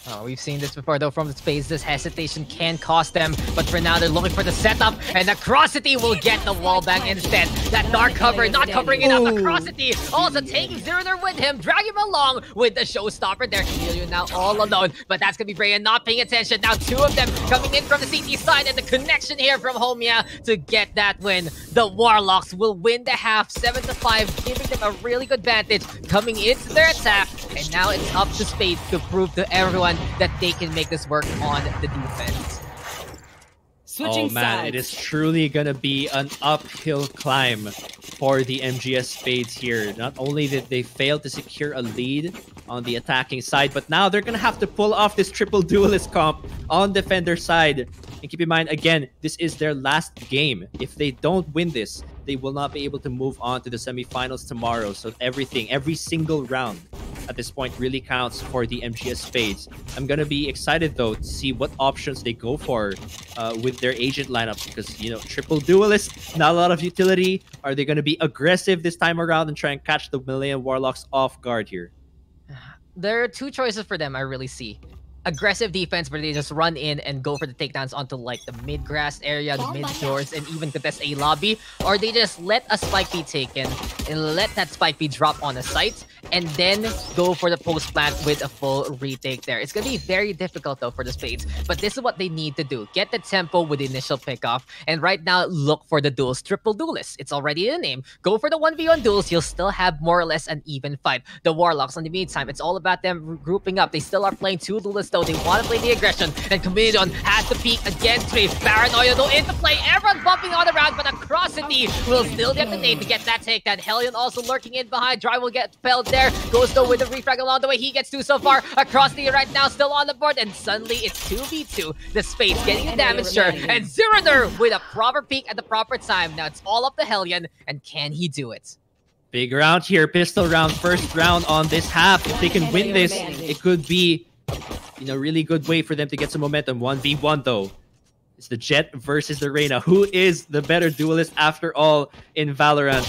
Oh, we've seen this before, though, from the space. This hesitation can cost them, but for now, they're looking for the setup, and Acrosity will get the wall back instead. That dark cover, not covering it up. Acrosity also taking Zero there with him, dragging him along with the showstopper there. Chameleon now all alone, but that's gonna be Brian not paying attention. Now, two of them coming in from the CT side, and the connection here from Homia to get that win. The Warlocks will win the half, 7 to 5, giving them a really good advantage coming into their attack, and now it's up to Spade to prove to everyone that they can make this work on the defense. Oh, Switching oh man, sides. it is truly gonna be an uphill climb for the MGS Spades here. Not only did they fail to secure a lead on the attacking side, but now they're gonna have to pull off this triple duelist comp on defender side. And keep in mind, again, this is their last game. If they don't win this, they will not be able to move on to the semifinals tomorrow. So everything, every single round at this point really counts for the MGS Spades. I'm gonna be excited though to see what options they go for uh, with their agent lineup because you know triple duelist, not a lot of utility. Are they gonna be aggressive this time around and try and catch the Malayan Warlocks off guard here? There are two choices for them I really see. Aggressive defense where they just run in and go for the takedowns onto like the mid grass area, the oh mid doors, and even contest a lobby, or they just let a spike be taken and let that spike be dropped on the site, and then go for the post plant with a full retake there. It's gonna be very difficult though for the spades, but this is what they need to do: get the tempo with the initial pickoff, and right now look for the duels, triple duelists. It's already in the name. Go for the one v one duels. You'll still have more or less an even fight. The warlocks, in the meantime, it's all about them grouping up. They still are playing two duelists though. They want to play the aggression, and Chameleon has to peek again. Three paranoia though into play. Everyone bumping on around, but the round, but will still get the name to get that take. takedown. Hellion also lurking in behind. Dry will get felled there. Goes though with the refrag along the way. He gets two so far. across the right now still on the board, and suddenly it's 2v2. The space getting the damage sure, and Zerander with a proper peek at the proper time. Now it's all up to Hellion, and can he do it? Big round here, pistol round, first round on this half. If they can win this, it could be you know really good way for them to get some momentum. 1v1 though. It's the Jett versus the Reyna. Who is the better duelist after all in Valorant?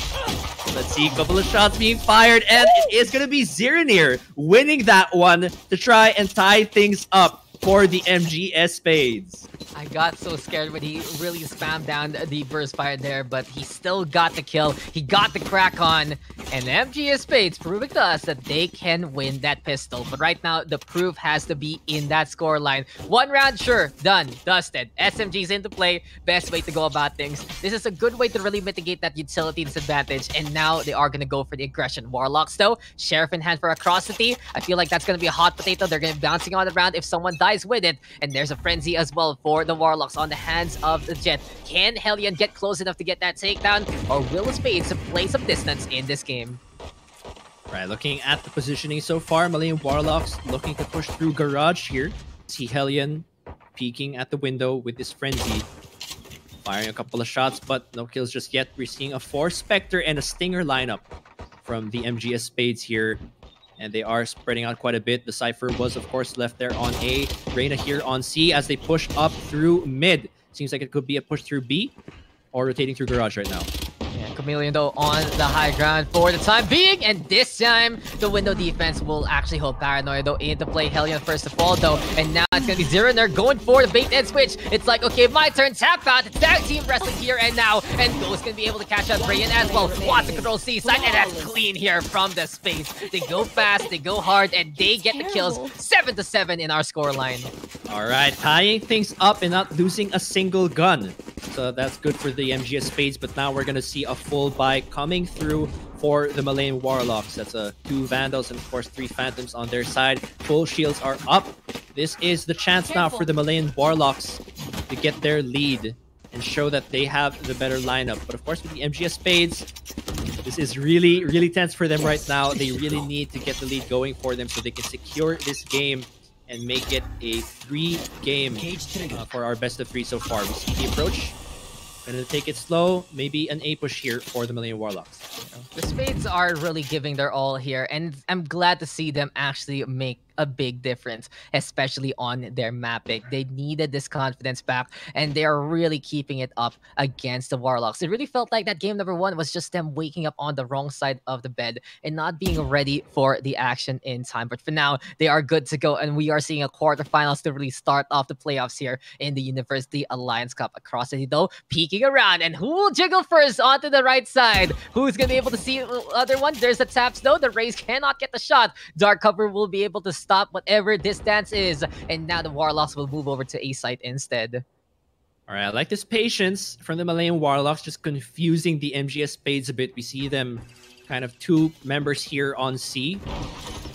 Let's see, a couple of shots being fired, and it is gonna be Ziranir winning that one to try and tie things up for the MGS Spades. I got so scared when he really spammed down the burst fire there, but he still got the kill. He got the crack on, and MGS Spades proving to us that they can win that pistol. But right now, the proof has to be in that score line. One round, sure, done, dusted. SMG's into play, best way to go about things. This is a good way to really mitigate that utility disadvantage, and now they are going to go for the aggression. Warlocks, though, Sheriff in hand for Atrocity. I feel like that's going to be a hot potato. They're going to be bouncing on the round if someone dies with it, and there's a Frenzy as well for the Warlocks on the hands of the Jett. Can Hellion get close enough to get that takedown, or will Spades play some distance in this game? Right, looking at the positioning so far, Malayan Warlocks looking to push through Garage here. See Hellion peeking at the window with this Frenzy. Firing a couple of shots, but no kills just yet. We're seeing a Force Spectre and a Stinger lineup from the MGS Spades here. And they are spreading out quite a bit. The Cypher was, of course, left there on A. Reyna here on C as they push up through mid. Seems like it could be a push through B or rotating through Garage right now. Chameleon though on the high ground for the time being, and this time the window defense will actually hold Paranoia though into play. Hellion first of all though, and now it's gonna be Zero and they're going for the bait and switch. It's like, okay, my turn, tap out, it's tag team wrestling here and now, and Ghost gonna be able to catch out Rayan as well. Wants to control C side, and that's clean here from the space. They go fast, they go hard, and they get the kills. Seven to seven in our score line. All right, tying things up and not losing a single gun. So that's good for the MGS Spades, but now we're to see a full by coming through for the Malayan Warlocks. That's a two Vandals and, of course, three Phantoms on their side. Full shields are up. This is the chance now for the Malayan Warlocks to get their lead and show that they have the better lineup. But, of course, with the MGS Spades, this is really, really tense for them right now. They really need to get the lead going for them so they can secure this game and make it a three game uh, for our best of three so far. We see the approach. Gonna take it slow. Maybe an A push here for the Malayan Warlocks. The Spades are really giving their all here, and I'm glad to see them actually make a big difference, especially on their mapping. They needed this confidence back, and they are really keeping it up against the Warlocks. It really felt like that game number one was just them waking up on the wrong side of the bed and not being ready for the action in time. But for now, they are good to go, and we are seeing a quarterfinals to really start off the playoffs here in the University Alliance Cup. Across the though, peeking around, and who will jiggle first onto the right side? Who's gonna be able to see the other one? There's the taps though. The Raze cannot get the shot. Dark Cover will be able to stop whatever this dance is. And now the Warlocks will move over to A site instead. All right, I like this patience from the Malayan Warlocks, just confusing the MGS Spades a bit. We see them kind of two members here on C.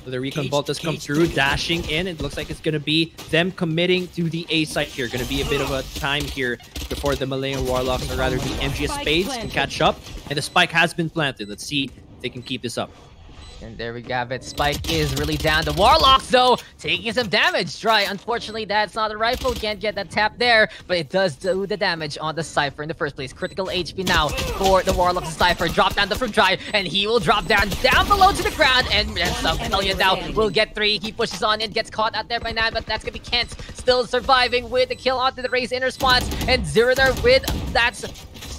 So the Recon Bolt does come through, dashing in. It looks like it's going to be them committing to the A site here. Going to be a bit of a time here before the Malayan Warlocks, or rather the MGS Spades, can catch up. And the spike has been planted. Let's see if they can keep this up. And there we have it. Spike is really down. The Warlocks, though, taking some damage. Dry, unfortunately, that's not a rifle. Can't get that tap there, but it does do the damage on the Cypher in the first place. Critical HP now for the Warlocks Cypher. Drop down the from Dry, and he will drop down, down below to the ground, and, Hellion now will get three. He pushes on and gets caught out there by nine, but that's gonna be Kent still surviving with the kill onto the Raze in response, and Zero there with that's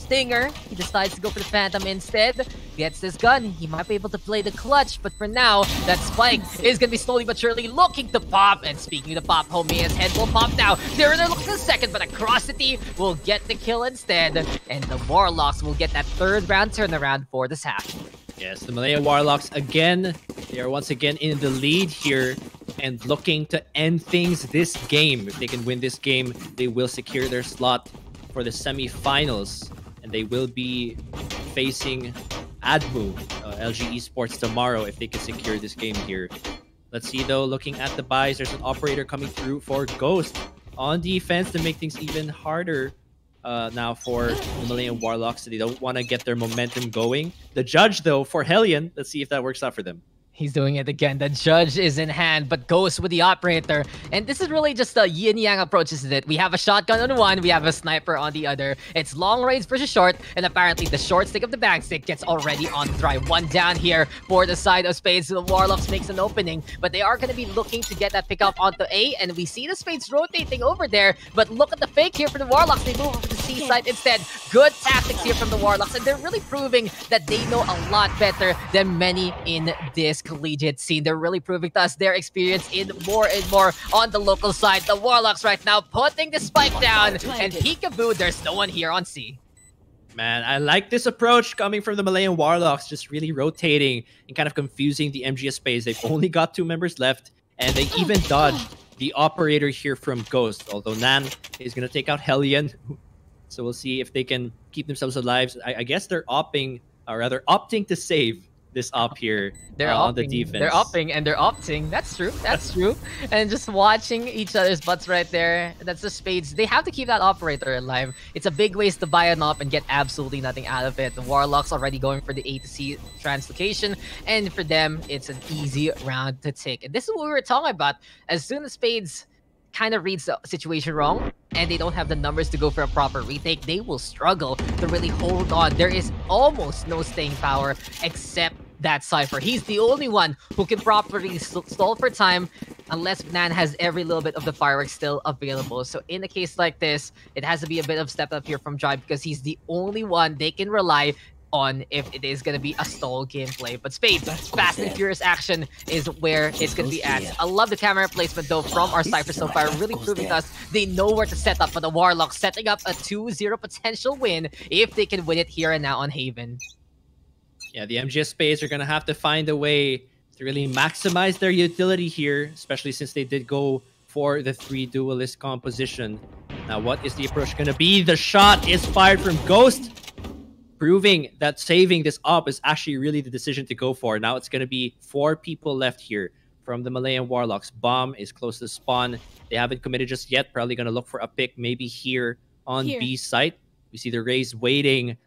Stinger. He decides to go for the Phantom instead. Gets his gun. He might be able to play the clutch, but for now, that Spike is going to be slowly but surely looking to pop. And speaking of pop, Homia's head will pop now. They're in there second, but Atrocity will get the kill instead. And the Warlocks will get that third round turnaround for this half. Yes, the Malaya Warlocks again. They are once again in the lead here and looking to end things this game. If they can win this game, they will secure their slot for the semifinals they will be facing Admu, uh, LG Esports tomorrow if they can secure this game here. Let's see though, looking at the buys, there's an operator coming through for Ghost on defense to make things even harder uh, now for the Malayan Warlocks. So they don't want to get their momentum going. The judge though for Hellion, let's see if that works out for them. He's doing it again. The judge is in hand, but goes with the operator. And this is really just a yin yang approach, isn't it? We have a shotgun on one, we have a sniper on the other. It's long range versus short, and apparently the short stick of the bang stick gets already on try. One down here for the side of Spades. The Warlocks makes an opening, but they are going to be looking to get that pick up onto A, and we see the Spades rotating over there. But look at the fake here for the Warlocks. They move over to the C side instead. Good tactics here from the Warlocks, and they're really proving that they know a lot better than many in this collegiate scene. They're really proving to us their experience in more and more on the local side. The Warlocks right now putting the spike down, and peekaboo, there's no one here on C. Man, I like this approach coming from the Malayan Warlocks, just really rotating and kind of confusing the MGS space. They've only got two members left, and they even dodged the operator here from Ghost, although Nan is going to take out Hellion. So we'll see if they can keep themselves alive. I, I guess they're opting, or rather opting to save this op here They're uh, on the defense. They're upping and they're opting. That's true. That's true. And just watching each other's butts right there. That's the spades. They have to keep that operator alive. It's a big waste to buy an op and get absolutely nothing out of it. The Warlock's already going for the A to C translocation, and for them, it's an easy round to take. And this is what we were talking about. As soon as spades kind of reads the situation wrong and they don't have the numbers to go for a proper retake, they will struggle to really hold on. There is almost no staying power except that Cypher. He's the only one who can properly stall for time unless Nan has every little bit of the fireworks still available. So in a case like this, it has to be a bit of step up here from Drive because he's the only one they can rely on if it is going to be a stall gameplay. But Spades, fast and furious action is where it's going to be at. I love the camera placement though from our Cypher so far, really proving to us they know where to set up for the Warlock, setting up a 2-0 potential win if they can win it here and now on Haven. Yeah, the MGS space are going to have to find a way to really maximize their utility here, especially since they did go for the three duelist composition. Now, what is the approach going to be? The shot is fired from Ghost, proving that saving this up is actually really the decision to go for. Now it's going to be four people left here from the Malayan Warlocks. Bomb is close to spawn. They haven't committed just yet. Probably going to look for a pick maybe here on Here. B site. We see the Raze waiting,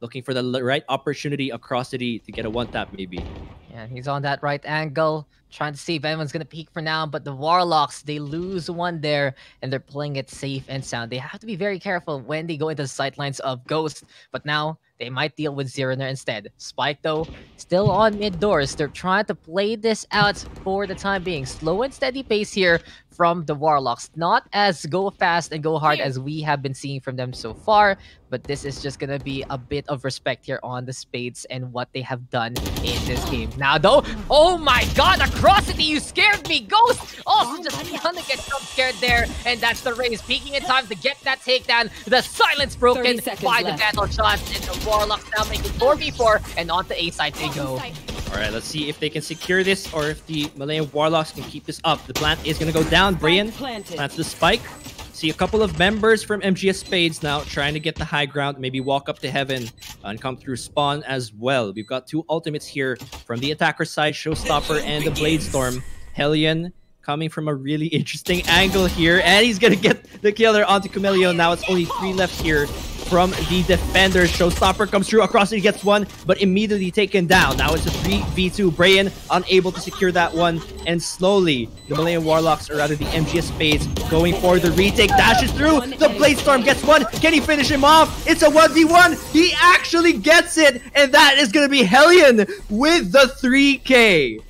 looking for the right opportunity across the D to get a one tap maybe. Yeah, he's on that right angle, trying to see if anyone's gonna peek for now. But the Warlocks, they lose one there, and they're playing it safe and sound. They have to be very careful when they go into the sightlines of Ghost. But now they might deal with Zeroner instead. Spike though, still on mid doors. They're trying to play this out for the time being. Slow and steady pace here from the Warlocks. Not as go fast and go hard as we have been seeing from them so far, but this is just gonna be a bit of respect here on the Spades and what they have done in this game. Now though, oh my god, Acrosity, you scared me! Ghost also just gonna get jump scared there, and that's the Raze peeking in time to get that takedown. The silence broken 30 seconds by the left. battle shots, and the Warlocks now making 4v4, and on the A side they go. All right, let's see if they can secure this or if the Malayan Warlocks can keep this up. The plant is going to go down. Brian planted. plants the spike. See a couple of members from MGS Spades now trying to get the high ground, maybe walk up to heaven and come through spawn as well. We've got two ultimates here from the attacker side, Showstopper and the Bladestorm. Hellion coming from a really interesting angle here, and he's going to get the killer onto Chameleon. Now it's only three left here from the defenders. Showstopper comes through across, he gets one, but immediately taken down. Now it's a 3v2. Brayan unable to secure that one, and slowly the Malayan Warlocks, or rather the MGS Spades, going for the retake. Dashes through. The Blade Storm gets one. Can he finish him off? It's a 1v1. He actually gets it, and that is going to be Hellion with the 3k.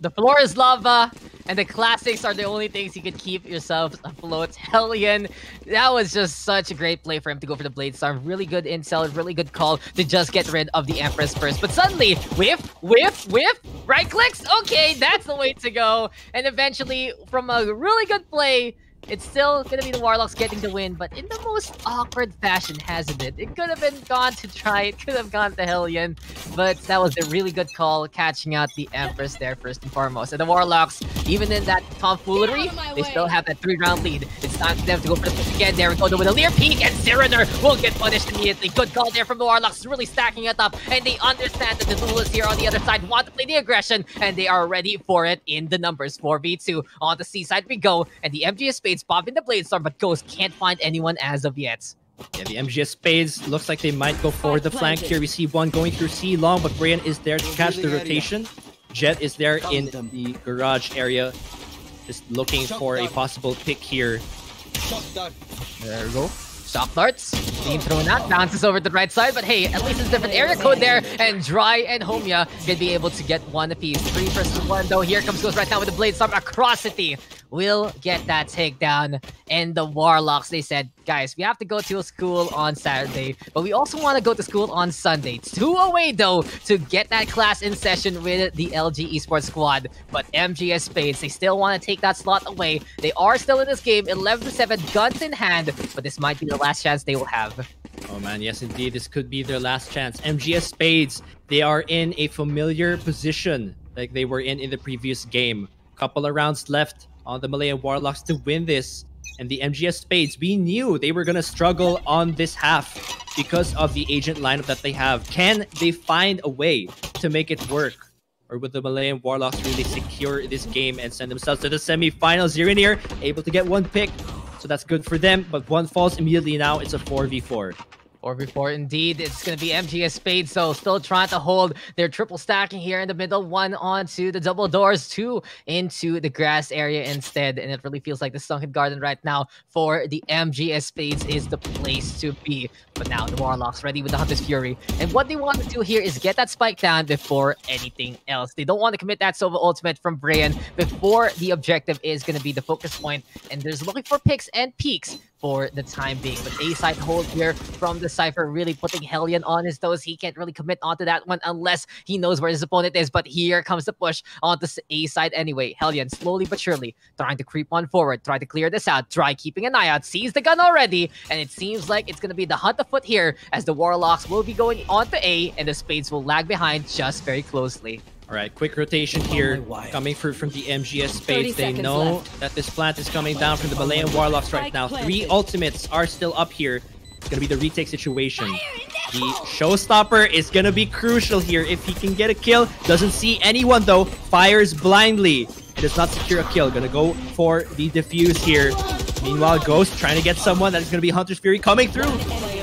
The floor is lava, and the classics are the only things you can keep yourselves afloat. Hellion, that was just such a great play for him to go for the Blade Storm. Really good intel, really good call to just get rid of the Empress first. But suddenly, whiff, whiff, whiff, right clicks. Okay, that's the way to go. And eventually, from a really good play, it's still gonna be the Warlocks getting the win, but in the most awkward fashion, hasn't it? It could have been gone to try, it could have gone to Hellion, but that was a really good call, catching out the Empress there first and foremost. And the Warlocks, even in that tomfoolery, they still have that three-round lead. It's time for them to go for the again. There we go, with a Lear Peak, and Zeraner will get punished immediately. Good call there from the Warlocks, really stacking it up, and they understand that the duelists here on the other side want to play the aggression, and they are ready for it in the numbers. 4v2 on the C side we go, and the MGS Spades pop in the star, but Ghost can't find anyone as of yet. Yeah, the MGS Spades looks like they might go for the flank here. We see one going through C long, but Brian is there to catch the rotation. Jett is there in the garage area, just looking for a possible pick here. There we go. Shock darts being thrown out, bounces over to the right side, but hey, at least it's a different area code there, and Dry and Homya can be able to get one apiece. Three versus one, though. Here comes Ghost right now with the Blade Storm. Acrosity will get that takedown. And the Warlocks, they said, guys, we have to go to school on Saturday, but we also want to go to school on Sunday. Two away, though, to get that class in session with the LG Esports squad. But MGS Spades, they still want to take that slot away. They are still in this game, 11 7, guns in hand, but this might be the last chance they will have. Oh man, yes indeed, this could be their last chance. MGS Spades, they are in a familiar position like they were in in the previous game. Couple of rounds left on the Malayan Warlocks to win this. And the MGS Spades, we knew they were going to struggle on this half because of the agent lineup that they have. Can they find a way to make it work? Or would the Malayan Warlocks really secure this game and send themselves to the semifinals? Zirinir able to get one pick, so that's good for them. But one falls immediately now. It's a 4v4. Or before, indeed, it's going to be MGS Spade, so still trying to hold their triple stacking here in the middle. One onto the double doors, two into the grass area instead. And it really feels like the Sunken Garden right now for the MGS Spades is the place to be. But now the Warlocks ready with the Hunter's Fury. And what they want to do here is get that spike down before anything else. They don't want to commit that Sova ultimate from Brian before the objective is going to be the focus point. And there's looking for picks and peaks for the time being. But A side hold here from the Cypher really putting Hellion on his toes. He can't really commit onto that one unless he knows where his opponent is. But here comes the push onto A side anyway. Hellion slowly but surely trying to creep on forward, try to clear this out, try keeping an eye out, sees the gun already, and it seems like it's going to be the hunt afoot here as the Warlocks will be going on onto A and the Spades will lag behind just very closely. All right, quick rotation here, coming through from the MGS Spades. They know left. that this plant is coming down from the Malayan Warlocks right now. Three ultimates are still up here. It's going to be the retake situation. The showstopper is going to be crucial here. If he can get a kill, doesn't see anyone though, fires blindly. It does not secure a kill. Going to go for the defuse here. Meanwhile, Ghost trying to get someone that is going to be Hunter's Fury coming through.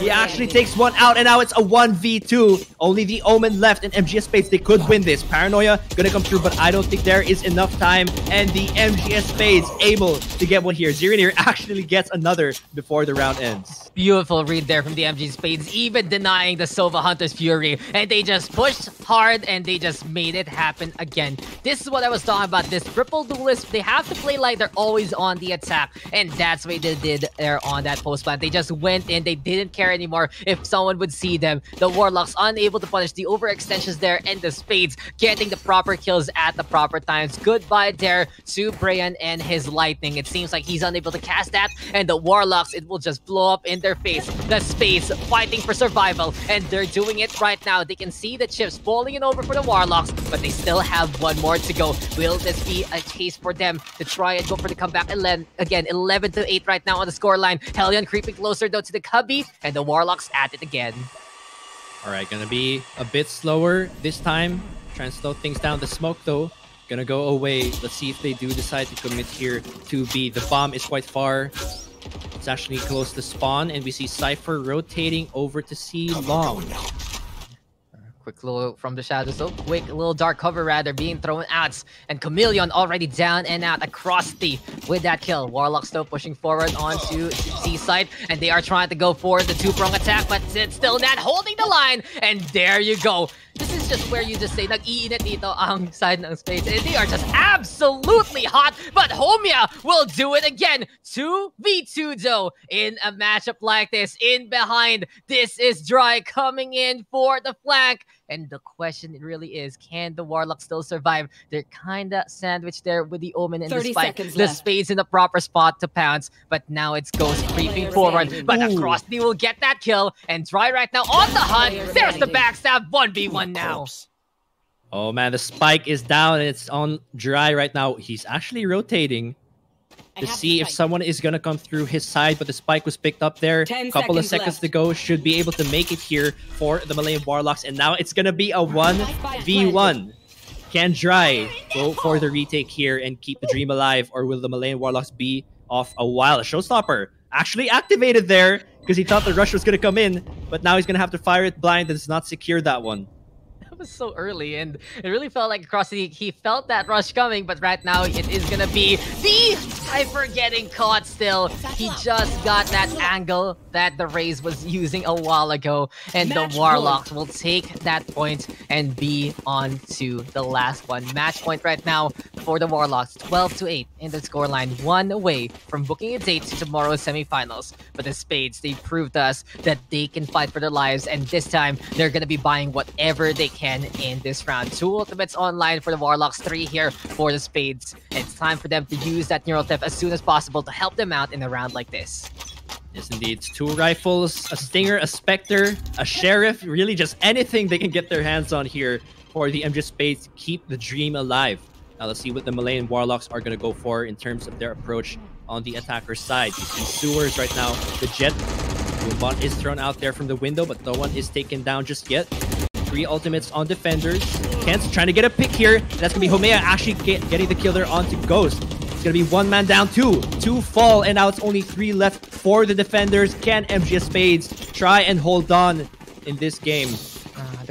He actually takes one out, and now it's a 1v2. Only the Omen left, and MGS Spades, they could win this. Paranoia gonna come through, but I don't think there is enough time, and the MGS Spades able to get one here. Zirinir actually gets another before the round ends. Beautiful read there from the MG Spades, even denying the Sova Hunter's Fury, and they just pushed hard, and they just made it happen again. This is what I was talking about, this triple duelist, they have to play like they're always on the attack, and that's what they did there on that post plant. They just went in, they didn't care anymore if someone would see them. The Warlocks unable to punish the overextensions there and the Spades getting the proper kills at the proper times. Goodbye there to Brian and his Lightning. It seems like he's unable to cast that and the Warlocks, it will just blow up in their face. The Spades fighting for survival and they're doing it right now. They can see the chips falling in over for the Warlocks, but they still have one more to go. Will this be a case for them to try and go for the comeback? And then again, 11 to 8 right now on the scoreline. Hellion creeping closer though to the Cubby and the Warlocks at it again. All right, gonna be a bit slower this time. Trying to slow things down. The smoke, though, gonna go away. Let's see if they do decide to commit here to B. The bomb is quite far. It's actually close to spawn, and we see Cypher rotating over to C long. Quick little from the shadows, so quick little dark cover rather being thrown out. And Chameleon already down and out across the with that kill. Warlock still pushing forward onto C side, and they are trying to go for the two-prong attack, but it's still not holding the line. And there you go. This is just where you just say, nag-iinit dito ang side ng Spades. And they are just absolutely hot, but Homia will do it again. 2v2 though, in a matchup like this, in behind. This is Dry coming in for the flank. And the question really is, can the Warlock still survive? They're kind of sandwiched there with the Omen and the Spike. The left. Spades in the proper spot to pounce, but now it's Ghost creeping forward. But Ooh. across the will get that kill, and Dry right now on the hunt. There's the backstab, 1v1 now. Oh man, the Spike is down, and it's on Dry right now. He's actually rotating to see if someone is going to come through his side, but the spike was picked up there. A couple of seconds left. to go. Should be able to make it here for the Malayan Warlocks. And now it's going to be a 1v1. Can Dry go for the retake here and keep the dream alive, or will the Malayan Warlocks be off a while? A showstopper actually activated there because he thought the rush was going to come in, but now he's going to have to fire it blind and does not secure that one was so early, and it really felt like across the he felt that rush coming, but right now it is gonna be the Cypher getting caught still. He just got that angle that the Raze was using a while ago. And Match the Warlocks will take that point and be on to the last one. Match point right now for the Warlocks. 12 to 8 in the scoreline. One away from booking a date to tomorrow's semifinals. But the Spades, they proved to us that they can fight for their lives. And this time, they're going to be buying whatever they can in this round. Two ultimates online for the Warlocks. Three here for the Spades. It's time for them to use that Neural Theft as soon as possible to help them out in a round like this. Yes, indeed. Two rifles, a stinger, a specter, a sheriff. Really, just anything they can get their hands on here for the MG Spades to keep the dream alive. Now let's see what the Malayan Warlocks are going to go for in terms of their approach on the attacker side. You see sewers right now. The jet Boombot is thrown out there from the window, but no one is taken down just yet. Three ultimates on defenders. Kent's trying to get a pick here. That's going to be Homea actually get, getting the kill there onto Ghost. It's going to be one man down, two. Two fall, and now it's only three left for the defenders. Can MGS Spades try and hold on in this game?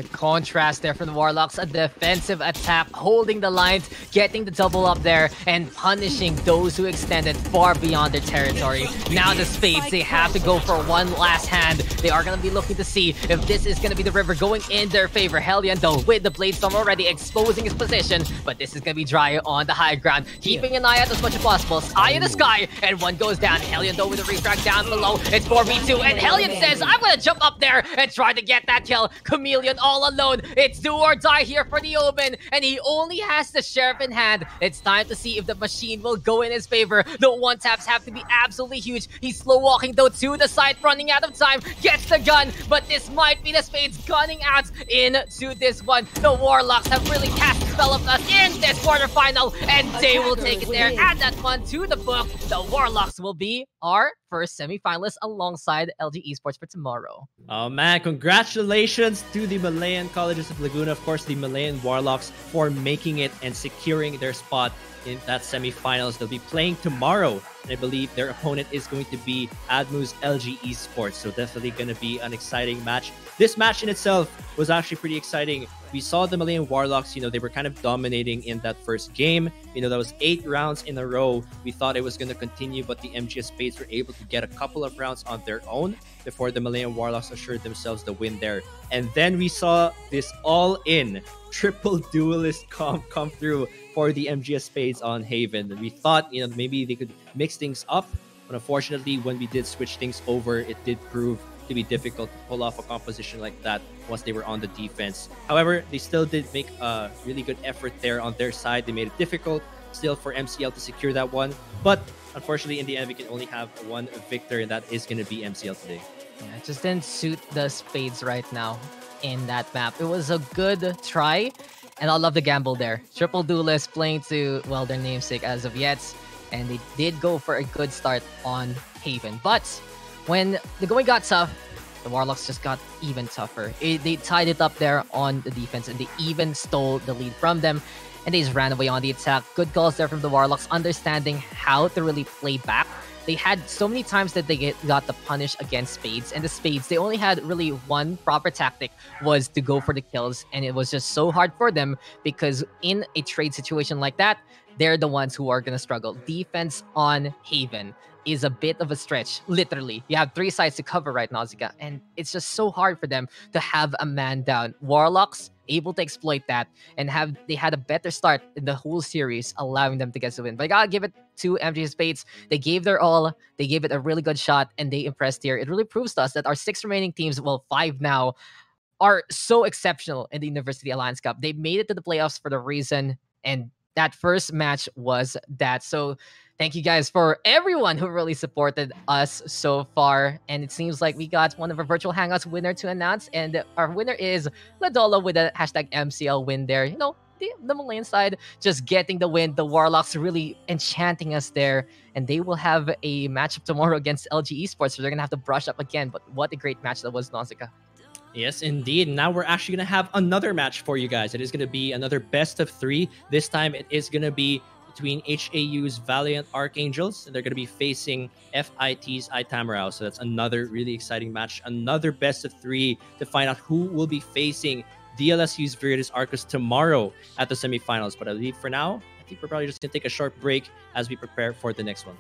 The contrast there from the Warlocks, a defensive attack, holding the lines, getting the double up there, and punishing those who extended far beyond their territory. Now the Spades, they have to go for one last hand. They are going to be looking to see if this is going to be the river going in their favor. Hellion, though, with the Blade Storm already exposing his position, but this is going to be dry on the high ground, keeping an eye out as much as possible. Eye in the sky, and one goes down. Hellion, though, with a refrag down below. It's 4v2, and Hellion says, I'm going to jump up there and try to get that kill. Chameleon all alone. It's do or die here for the Omen, and he only has the Sheriff in hand. It's time to see if the machine will go in his favor. The one taps have to be absolutely huge. He's slow walking though to the side, running out of time. Gets the gun, but this might be the Spades gunning out into this one. The Warlocks have really cast spell of us in this quarterfinal, and they will take it there. Add that one to the book. The Warlocks will be our first semifinalist alongside LG Esports for tomorrow. Oh man, congratulations to the Malayan Colleges of Laguna, of course, the Malayan Warlocks for making it and securing their spot in that semifinals. They'll be playing tomorrow, and I believe their opponent is going to be Admu's LG Esports. So definitely going to be an exciting match. This match in itself was actually pretty exciting. We saw the Malayan Warlocks, you know, they were kind of dominating in that first game. You know, that was eight rounds in a row. We thought it was going to continue, but the MGS Spades were able to get a couple of rounds on their own before the Malayan Warlocks assured themselves the win there. And then we saw this all-in triple duelist comp come through for the MGS Spades on Haven. We thought, you know, maybe they could mix things up, but unfortunately, when we did switch things over, it did prove to be difficult to pull off a composition like that once they were on the defense. However, they still did make a really good effort there on their side. They made it difficult still for MCL to secure that one, but unfortunately, in the end, we can only have one victor, and that is going to be MCL today. Yeah, it just didn't suit the spades right now in that map. It was a good try, and I love the gamble there. Triple duelist playing to, well, their namesake as of yet, and they did go for a good start on Haven. But when the going got tough, the Warlocks just got even tougher. It, they tied it up there on the defense, and they even stole the lead from them. And they just ran away on the attack. Good calls there from the Warlocks, understanding how to really play back they had so many times that they get, got the punish against spades and the spades they only had really one proper tactic was to go for the kills and it was just so hard for them because in a trade situation like that they're the ones who are going to struggle defense on haven is a bit of a stretch literally you have three sides to cover right Zika, and it's just so hard for them to have a man down warlocks able to exploit that and have they had a better start in the whole series, allowing them to get the win. But I gotta give it to MG Spades. They gave their all, they gave it a really good shot, and they impressed here. It really proves to us that our six remaining teams, well, five now, are so exceptional in the University Alliance Cup. They made it to the playoffs for the reason, and that first match was that. So thank you guys for everyone who really supported us so far. And it seems like we got one of our virtual hangouts winner to announce. And our winner is Ladola with a hashtag MCL win there. You know, the, the Malayan side just getting the win. The Warlocks really enchanting us there. And they will have a matchup tomorrow against LG Esports. So they're going to have to brush up again. But what a great match that was, Nausicaa. Yes, indeed. Now we're actually going to have another match for you guys. It is going to be another best of three. This time it is going to be between HAU's Valiant Archangels, and they're going to be facing FIT's Itamarao. So that's another really exciting match, another best of three to find out who will be facing DLSU's Viridis Arcus tomorrow at the semifinals. But I believe for now, I think we're probably just gonna take a short break as we prepare for the next one.